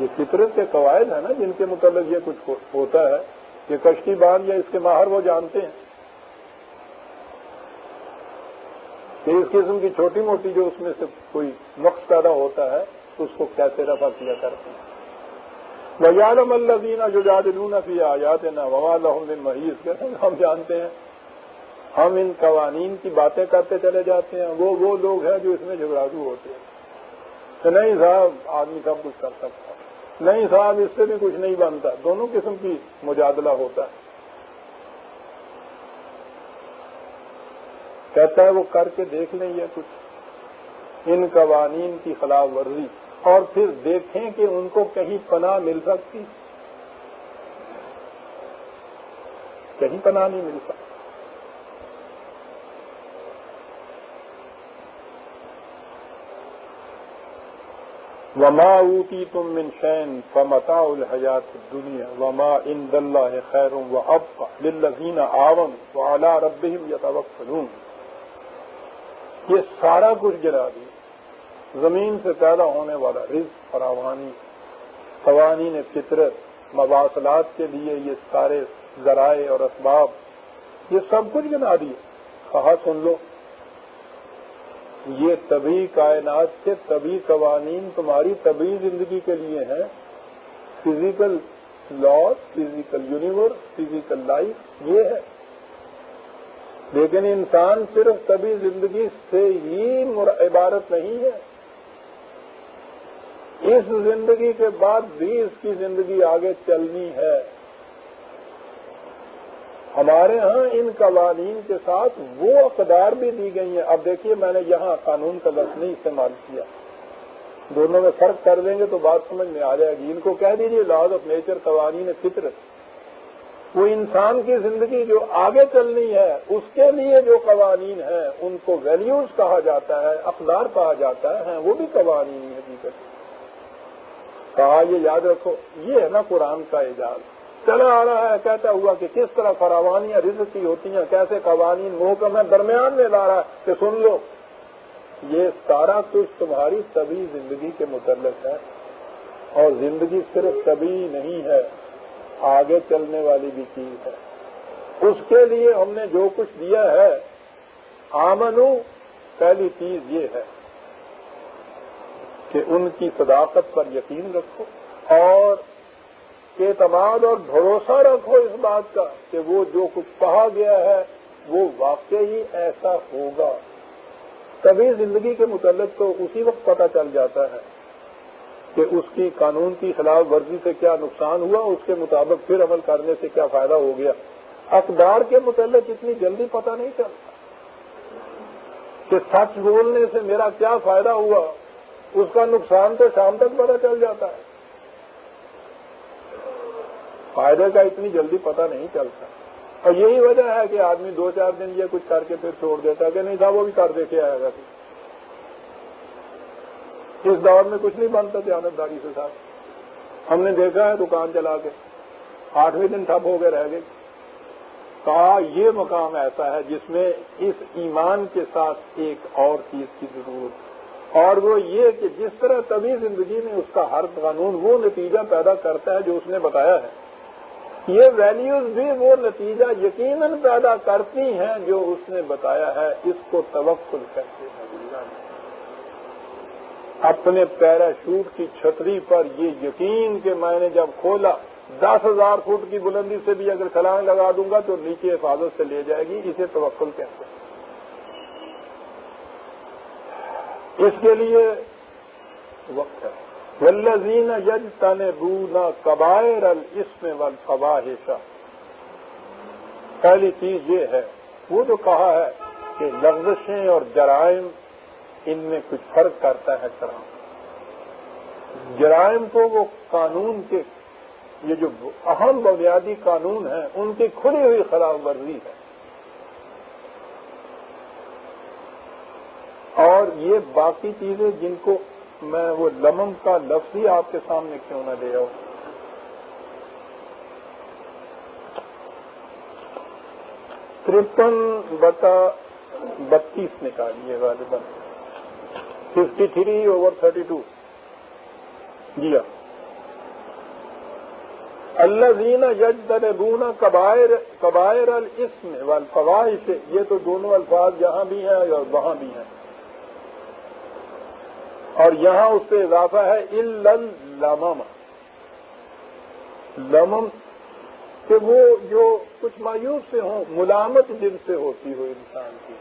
ये फितरत के कवायद है ना, जिनके मुतल ये कुछ होता है कि कश्ती बाँध या इसके माहर वो जानते हैं। कि इस किस्म की छोटी मोटी जो उसमें से कोई नक्स पैदा होता है, उसको कैसे रफा किया करते हैं। वजालम अल्लाजीना जो जादलून फ़ी आयात न ववालहमिन महीज हम जानते हैं हम इन कवानीन की बातें करते चले जाते हैं। वो वो लोग हैं जो इसमें झगड़ालू होते हैं। तो नहीं साहब, आदमी सब कुछ कर सकता नहीं साहब, इससे भी कुछ नहीं बनता। दोनों किस्म की मुजादला होता है। कहता है, वो करके देख लें ये कुछ। इन कवानीन की खिलाफ वर्जी। और फिर देखें कि उनको कहीं पनाह मिल सकती। कहीं पनाह नहीं मिल सकती। वमा ऊती तुम मिन शैन फमता हयात दुनिया वमा इन दल्ला खैर व अब लिल्लजीना आवम व अला रबिम यतवक्लून ये सारा कुछ गिरा दिया ज़मीन से पैदा होने वाला रिज फरावानी कवानी ने फितरत मवासलात के लिए ये सारे जराए और इसबाब ये सब कुछ गिरा दिए कहा सुन लो ये तभी कायनात के, तभी कवानीन तुम्हारी, तभी ज़िंदगी के लिए हैं। Physical law physical universe physical life ये है। लेकिन इंसान सिर्फ़ तभी ज़िंदगी से ही इबारत नहीं है। इस ज़िंदगी के बाद भी इसकी ज़िंदगी आगे चलनी है। हमारे यहाँ इन कवानीन के साथ वो अकदार भी दी गई हैं। अब देखिए, मैंने यहाँ कानून का लफ्ज नहीं इस्तेमाल किया। दोनों में फ़र्क कर देंगे तो बात समझ में आ जाएगी। इनको कह दीजिए, लॉज ऑफ़ नेचर कवानीन फित्र। वो इंसान की ज़िंदगी जो आगे चलनी है, उसके लिए जो कवानीन है, उनको वैल्यूज़ कहा जाता है अखबार कहा जाता है, वो भी कवानीन हकीकत कहा ये याद रखो, ये है ना कुरान का एजाज। चला आ रहा है, कहता हुआ कि किस तरह फरावानियाँ रिजक की होती हैं, कैसे कवानीन मोहकम है, दरमियान में ला रहा है, कि सुन लो, ये सारा कुछ तुम्हारी सभी ज़िंदगी के मुतलक है, और ज़िंदगी सिर्फ़ तभी नहीं है, आगे चलने वाली भी चीज़ है। उसके लिए हमने जो कुछ दिया है, आमनु, पहली चीज़ ये है, कि उनकी सदाकत पर यकीन रखो, और एतमाद और भरोसा रखो इस बात का कि वो जो कुछ कहा गया है, वो वाकई ही ऐसा होगा। तभी ज़िंदगी के मुतलक तो उसी वक्त पता चल जाता है कि उसकी कानून की खिलाफ वर्जी से क्या नुकसान हुआ, उसके मुताबिक फिर अमल करने से क्या फ़ायदा हो गया। अखबार के मुतलक इतनी जल्दी पता नहीं चलता कि सच बोलने से मेरा क्या फ़ायदा हुआ, उसका नुकसान तो शाम तक पता चल जाता है। फ़ायदे का इतनी जल्दी पता नहीं चलता। और यही वजह है कि आदमी दो चार दिन ये कुछ करके फिर छोड़ देता है कि नहीं था वो भी कर देखे आएगा फिर। इस दौर में कुछ नहीं बनता दयानतदारी से साथ हमने देखा है दुकान चला के। आठवें दिन ठप हो गए रह गए। कहा, ये मकाम ऐसा है जिसमें इस ईमान के साथ एक और चीज़ की ज़रूरत और वो ये कि जिस तरह तभी ज़िंदगी में उसका हर कानून, वो नतीजा पैदा करता है जो उसने बताया है। ये वैल्यूज़ भी वो नतीजा यकीनन पैदा करती हैं जो उसने बताया है, इसको तवक्ल कहते हैं अपने पैराशूट की छतरी पर ये यकीन के मैंने जब खोला, दस हज़ार फुट की बुलंदी से भी अगर छलांग लगा दूँगा तो नीचे हिफाजत से ले जाएगी, इसे तवक्ल कहते हैं। इसके लिए वक्त है। वल्लजीन यज तन रूना कबायर अल इसमें वल फवाहिशा। पहली चीज़ ये है, वो जो कहा है कि लफ्जें और जराइम, इनमें कुछ फ़र्क करता है शराब। जराइम तो वो कानून के, ये जो अहम बुनियादी कानून है, उनकी खुली हुई खराब वर्जी है। और ये बाकी चीज़ें जिनको मैं वो लमम का लफ्ज ही आपके सामने क्यों न ले आऊँ? तिरपन बता बत्तीस निकालिए वाले fifty three over thirty two जी हाँ। यज दरबूना कबायर कबायर अल इसम वाल फवाहिश। ये तो दोनों अल्फाज यहाँ भी हैं और वहाँ भी हैं। और यहाँ उससे इजाफा है, इल्लल लमम। लमम कि वो जो कुछ मायूस से हो, मुलामत जिनसे होती हो इंसान की।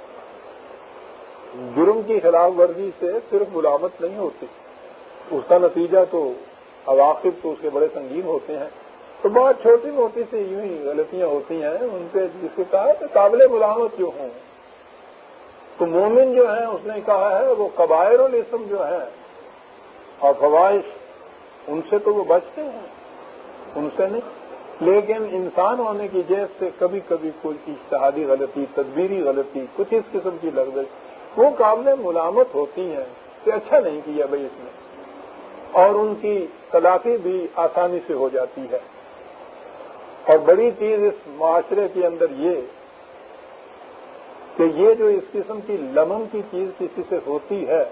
जुर्म की खिलाफ वर्जी से सिर्फ़ मुलामत नहीं होती। उसका नतीजा तो अवाकिब तो उसके बड़े संगीन होते हैं। तो बहुत छोटी मोटी सी यूँ ही गलतियाँ होती हैं उनसे जिसके कहा काबिल मुलामत जो हों तो मोमिन जो है, उसने कहा है, वो कबायर इसम जो है, और फवाइश, उनसे तो वो बचते हैं, उनसे नहीं। लेकिन इंसान होने की जेब से कभी कभी कोई इश्तहादी गलती, तदबीरी गलती, कुछ इस किस्म की लगभग, वो काबिल मुलामत होती हैं कि अच्छा नहीं किया भाई इसने। और उनकी तलाफी भी आसानी से हो जाती है। और बड़ी चीज़ इस माशरे के अंदर ये कि ये जो इस किस्म की लमन की चीज़ किसी से होती है,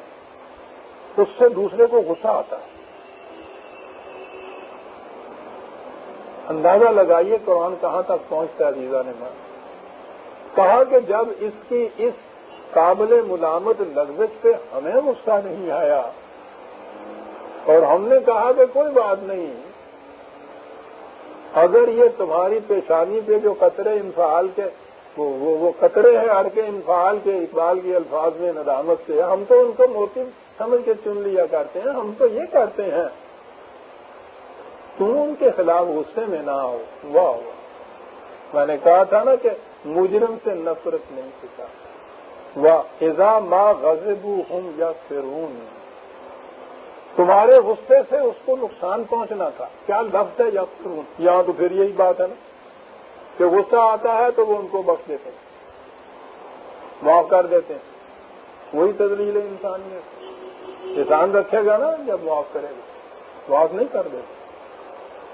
उससे दूसरे को गुस्सा आता है। अंदाज़ा लगाइए कुरान कहाँ तक पहुँचता है रीजा ने मान। कहा कि जब इसकी इस काबिल मुलामत लफ्ज पे हमें गुस्सा नहीं आया, और हमने कहा कि कोई बात नहीं, अगर ये तुम्हारी पेशानी पे जो कतरे इंफाल के वो वो, वो कतरे हैं अड़ के इंफाल के इकबाल के अल्फाज में नदामत से। हम तो उनको मोटिव समझ के चुन लिया करते हैं हम तो ये करते हैं। तुम उनके खिलाफ गुस्से में ना आओ। वाह मैंने कहा था ना कि मुजरम से नफरत नहीं सिखा वाह इजा मा गजबू हम या फिरून तुम्हारे गुस्से से उसको नुकसान पहुँचना था। क्या लफ्ज है या यहाँ तो फिर यही बात है ना। कि गुस्सा आता है तो वो उनको बख्श देते हैं। माफ़ कर देते हैं। वही तदलील है इंसान में इंसान रखेगा ना जब माफ़ करेगा। माफ़ नहीं कर देते।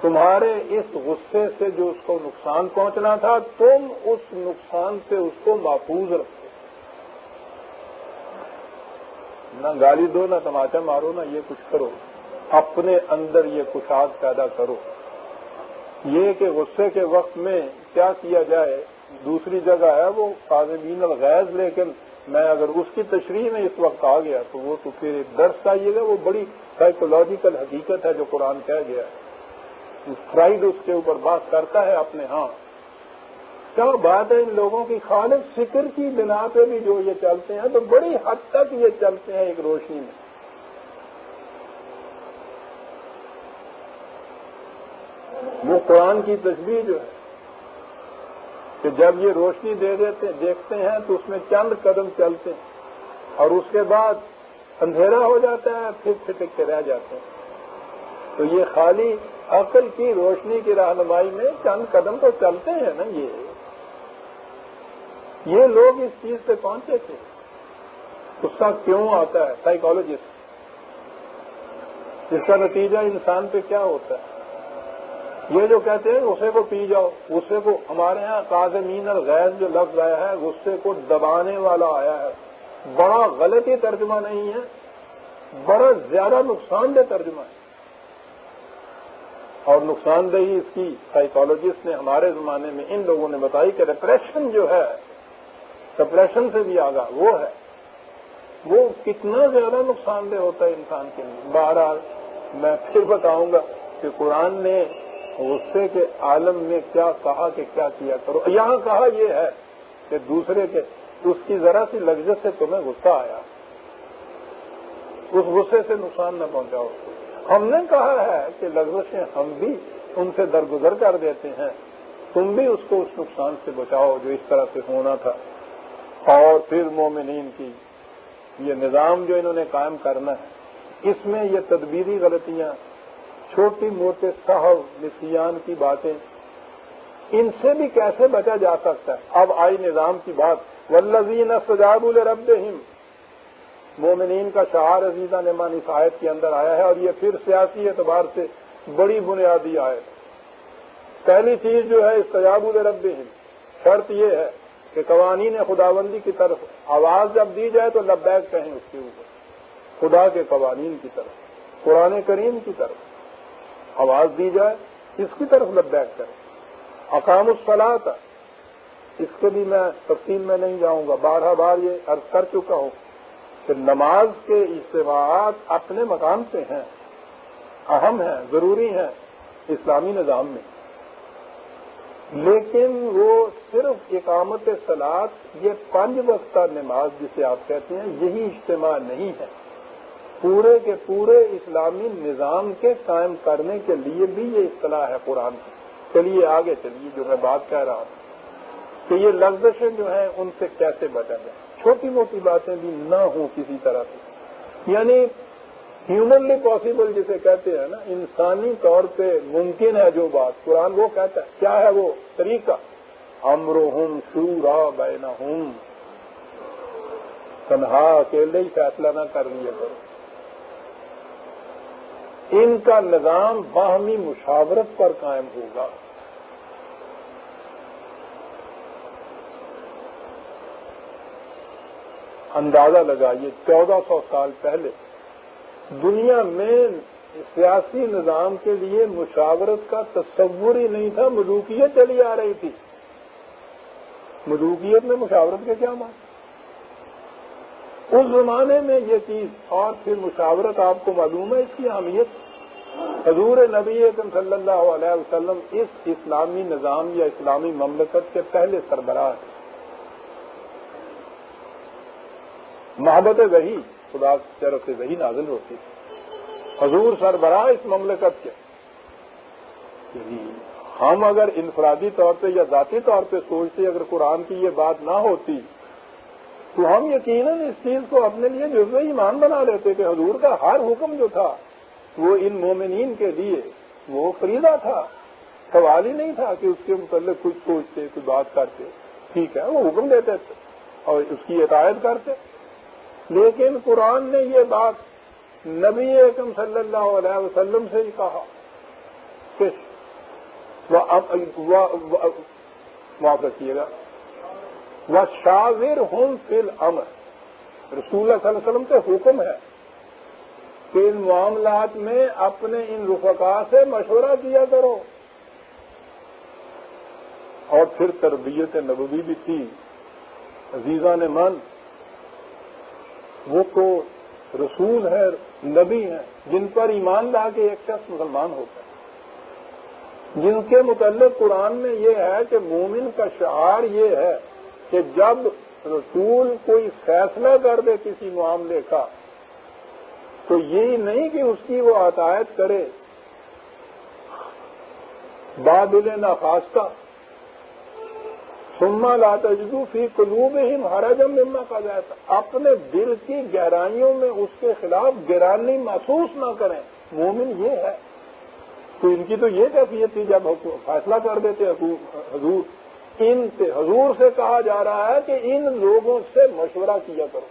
तुम्हारे इस गुस्से से जो उसको नुकसान पहुँचना था, तुम उस नुकसान से उसको महफूज रखो न गाली दो, ना तमाचा मारो, ना ये कुछ करो। अपने अंदर ये कुशाद पैदा करो। ये कि गुस्से के वक्त में क्या किया जाए, दूसरी जगह है वो काजमीन गैज, लेकिन मैं अगर उसकी तशरी में इस वक्त आ गया तो वो तो फिर दर्श आइएगा वो बड़ी साइकोलॉजिकल हकीकत है जो कुरान कह गया है। फ्राइड उसके ऊपर बात करता है अपने हाँ। क्या बात है इन लोगों की? खालिद फ़िक्र की बिना पे भी जो ये चलते हैं तो बड़ी हद तक ये चलते हैं एक रोशनी में। वो कुरान की तस्वीर जो है कि जब ये रोशनी दे देते, देखते हैं तो उसमें चंद कदम चलते हैं और उसके बाद अंधेरा हो जाता है, फिर के रह जाते हैं। तो ये खाली अकल की रोशनी की रहनुमाई में चंद कदम तो चलते हैं ना ये। ये लोग इस चीज़ से पहुँचे थे। गुस्सा क्यों आता है? साइकोलॉजिस्ट इसका नतीजा इंसान पे क्या होता है? ये जो कहते हैं गुस्से को पी जाओ गुस्से को हमारे यहाँ काजमीन और गैर जो लफ्ज आया है, गुस्से को दबाने वाला आया है। बड़ा गलत ही तर्जमा नहीं है, बड़ा ज़्यादा नुकसानदेह तर्जमा है। और नुकसानदेही इसकी साइकोलॉजिस्ट ने हमारे जमाने में इन लोगों ने बताई कि रिप्रेशन जो है सप्रेशन से भी आगा, वो है। वो कितना ज़्यादा नुकसानदेह होता है इंसान के लिए। बहरहाल, मैं फिर बताऊँगा कि कुरान ने गुस्से के आलम में क्या कहा कि क्या किया करो। यहाँ कहा यह है कि दूसरे के, उसकी जरा सी लग्जत से तुम्हें गुस्सा आया। उस गुस्से से नुकसान न पहुंचाओ। हमने कहा है कि से हम भी उनसे दरगुजर कर देते हैं। तुम भी उसको उस नुकसान से बचाओ जो इस तरह से होना था। और फिर मोमिन की ये निज़ाम जो इन्होंने कायम करना है, इसमें ये तदबीरी गलतियाँ छोटी मोटे साहब निसियान की बातें। इनसे भी कैसे बचा जा सकता है? अब आई निज़ाम की बात, वल्लजीन सजाबुल रब हिम मोमिन का शहार अजीजा ने मान आयत के अंदर आया है, और ये फिर सियासी एतबार से बड़ी बुनियादी आयत। पहली चीज़ जो है सजाबुल रब हिम शर्त ये है कि कवानीन खुदाबंदी की तरफ़ आवाज़ जब दी जाए तो लब्बैक कहें उसके ऊपर। खुदा के कवानीन की तरफ़, कुरान करीम की तरफ़। आवाज़ दी जाए, इसकी तरफ़ लब्बैक करें। अकाम सलात इसके भी मैं तफसील में नहीं जाऊँगा। बारह बार ये अर्ज़ कर चुका हूँ कि नमाज़ के इज्तमात अपने मकाम से हैं, अहम हैं, ज़रूरी हैं इस्लामी निज़ाम में। लेकिन वो सिर्फ़ इकामत सलात ये पंज वक्त नमाज़ जिसे आप कहते हैं, यही इज्तम नहीं है। पूरे के पूरे इस्लामी निज़ाम के कायम करने के लिए भी ये इतलाह है कुरान की। चलिए आगे चलिए, जो मैं बात कह रहा हूँ। कि ये लफ्जें जो हैं, उनसे कैसे बचा जाए? छोटी मोटी बातें भी न हो किसी तरह से। यानी ह्यूमनली पॉसिबल जिसे कहते हैं ना, इंसानी तौर पे मुमकिन है जो बात। कुरान वो कहता है, क्या है वो? तरीका? अमरो हम शूरा बैना हम तनहा अकेले ही फैसला ना कर लिया करो। इनका निज़ाम बाहमी मुशावरत पर कायम होगा। अंदाज़ा लगाइए 1400 साल पहले दुनिया में सियासी निज़ाम के लिए मुशावरत का तस्वुर ही नहीं था, मलूकियत चली आ रही थी। मलूकियत में मुशावरत के क्या मान उस जमाने में ये चीज़, और फिर मुशावरत आपको मालूम है इसकी अहमियत। हजूर नबी सल्लल्लाहु अलैहि वसल्लम इस इस्लामी निज़ाम या इस्लामी ममलकत के पहले सरबराह थे। मोहब्बत वही, खुदा की तरफ़ से वही नाजिल होती हजूर सरबराह इस ममलकत के। हम अगर इनफरादी तौर पे या जाती तौर पे सोचते, अगर कुरान की ये बात ना होती तो हम यकीनन इस चीज़ को अपने लिए जुज्व ईमान बना लेते कि हजूर का हर हुक्म जो था, वो इन मोमिन के लिए, वो फरीदा था। सवाल ही नहीं था कि उसके मुतल कुछ सोचते कुछ बात करते। ठीक है, वो हुक्म देते थे और उसकी इतायत करते। लेकिन कुरान ने ये बात नबी एकम वसल्लम से ही कहा माफ़ रखिएगा व शाविर हम फिल अमर। रसूल वसल्लम से हुक्म है कि इन मामलात में अपने इन रुफका से मशवरा किया करो। और फिर तरबियत नबवी भी थी, अजीजा ने मन, वो तो रसूल है, नबी है, जिन पर ईमान ला के एक शख्स मुसलमान होता है। जिनके मुतलक कुरान में ये है कि मोमिन का शार ये है कि जब रसूल कोई फैसला कर दे किसी मामले का तो यही नहीं कि उसकी वो आतायत करे। बादुल ना खास्ता। सुम्मा ला तजदू फ़ी कलूब ही महाराजम मिम्मा का जाता अपने दिल की गहराइयों में उसके खिलाफ गिरानी महसूस न करें। मोमिन ये है। तो इनकी तो ये कैफियत थी, जब फैसला कर देते हजूर। इन से हजूर से कहा जा रहा है कि इन लोगों से मशवरा किया करो।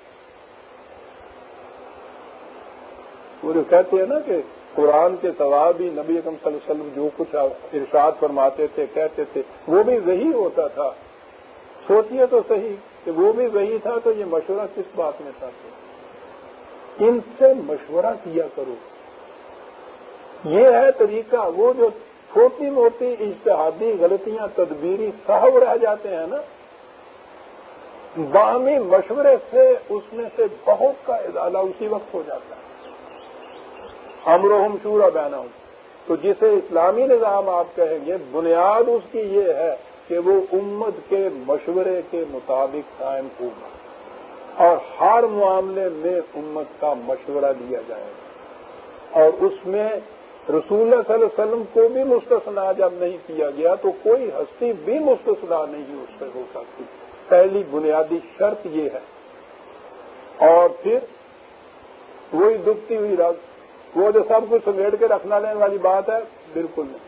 वो जो कहते हैं ना कि कुरान के तवाबी नबी अकम वसल्लम जो कुछ इरशाद फरमाते थे, कहते थे, वो भी वही होता था। सोचिए तो सही कि वो भी वही था तो ये मशवरा किस बात में था? इनसे मशवरा किया करो। ये है तरीका, वो जो छोटी मोटी इश्तहादी गलतियाँ तदबीरी साहब रह जाते हैं ना। बामी मशवरे से उसमें से बहुत का इजाला उसी वक्त हो जाता है। अमरोहम शूरा बैना तो जिसे इस्लामी निज़ाम आप कहेंगे, बुनियाद उसकी ये है कि वो उम्मत के मशवरे के मुताबिक कायम होगा। और हर मामले में उम्मत का मशवरा दिया जाएगा। और उसमें रसूल वसल्लम को भी मुस्तना जब नहीं किया गया तो कोई हस्ती भी मुस्तना नहीं उससे हो सकती। पहली बुनियादी शर्त ये है। और फिर वही दुखती हुई रग वो जो सब कुछ समेट के रखना लेने वाली बात है, बिल्कुल नहीं।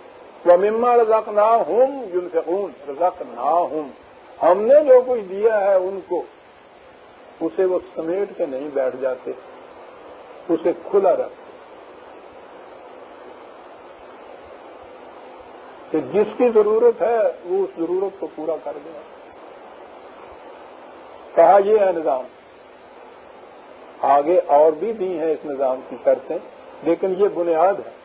वमिम्मा रजक ना हम युनफून रजक ना हम हमने जो कुछ दिया है उनको, उसे वो समेट के नहीं बैठ जाते, उसे खुला रखते कि जिसकी ज़रूरत है, वो उस ज़रूरत को पूरा कर दे। कहा यह है निज़ाम। आगे और भी दी हैं इस निज़ाम की शर्तें, लेकिन ये बुनियाद है।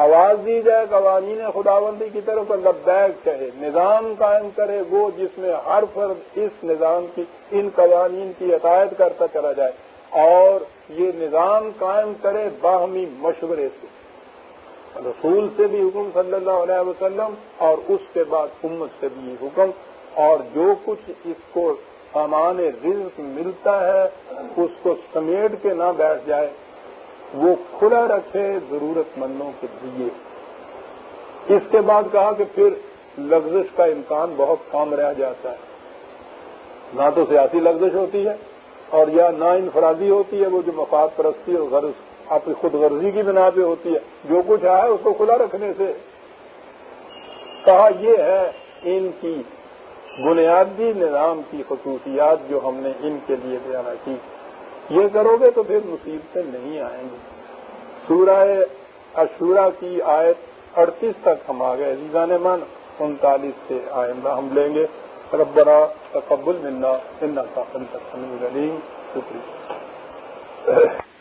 आवाज़ दी जाए कवानीन खुदाबंदी की तरफ़ लब्बैक कहे। निज़ाम कायम करे, वो जिसमें हर फर्द इस निज़ाम की, इन कवानीन की अतायत करता चला जाए। और ये निज़ाम कायम करे बाहमी मशवरे से। रसूल से भी हुक्म सल्लल्लाहु अलैहि वसल्लम और उसके बाद उम्मत से भी हुक्म। और जो कुछ इसको सामान रिज्क मिलता है, उसको समेट के ना बैठ जाए, वो खुला रखे जरूरतमंदों के लिए। इसके बाद कहा कि फिर लफ्जिश का इम्कान बहुत कम रह जाता है। ना तो सियासी लफ्जिश होती है और या ना इनफरादी होती है, वो जो मफाद परस्ती और गर्ज आपकी खुद गर्जी की बिना पे होती है। जो कुछ है उसको खुला रखने से। कहा यह है इनकी बुनियादी निज़ाम की खसूसियात जो हमने इनके लिए बयाना की। ये करोगे तो फिर मुसीबतें नहीं आएँगी। सूरह अशूरा की आयत अड़तीस तक हम आ गए। ने मन, उनतालीस से आइंदा हम लेंगे। रबरा तकबुल मिन्ना, इन्ना का शुक्रिया।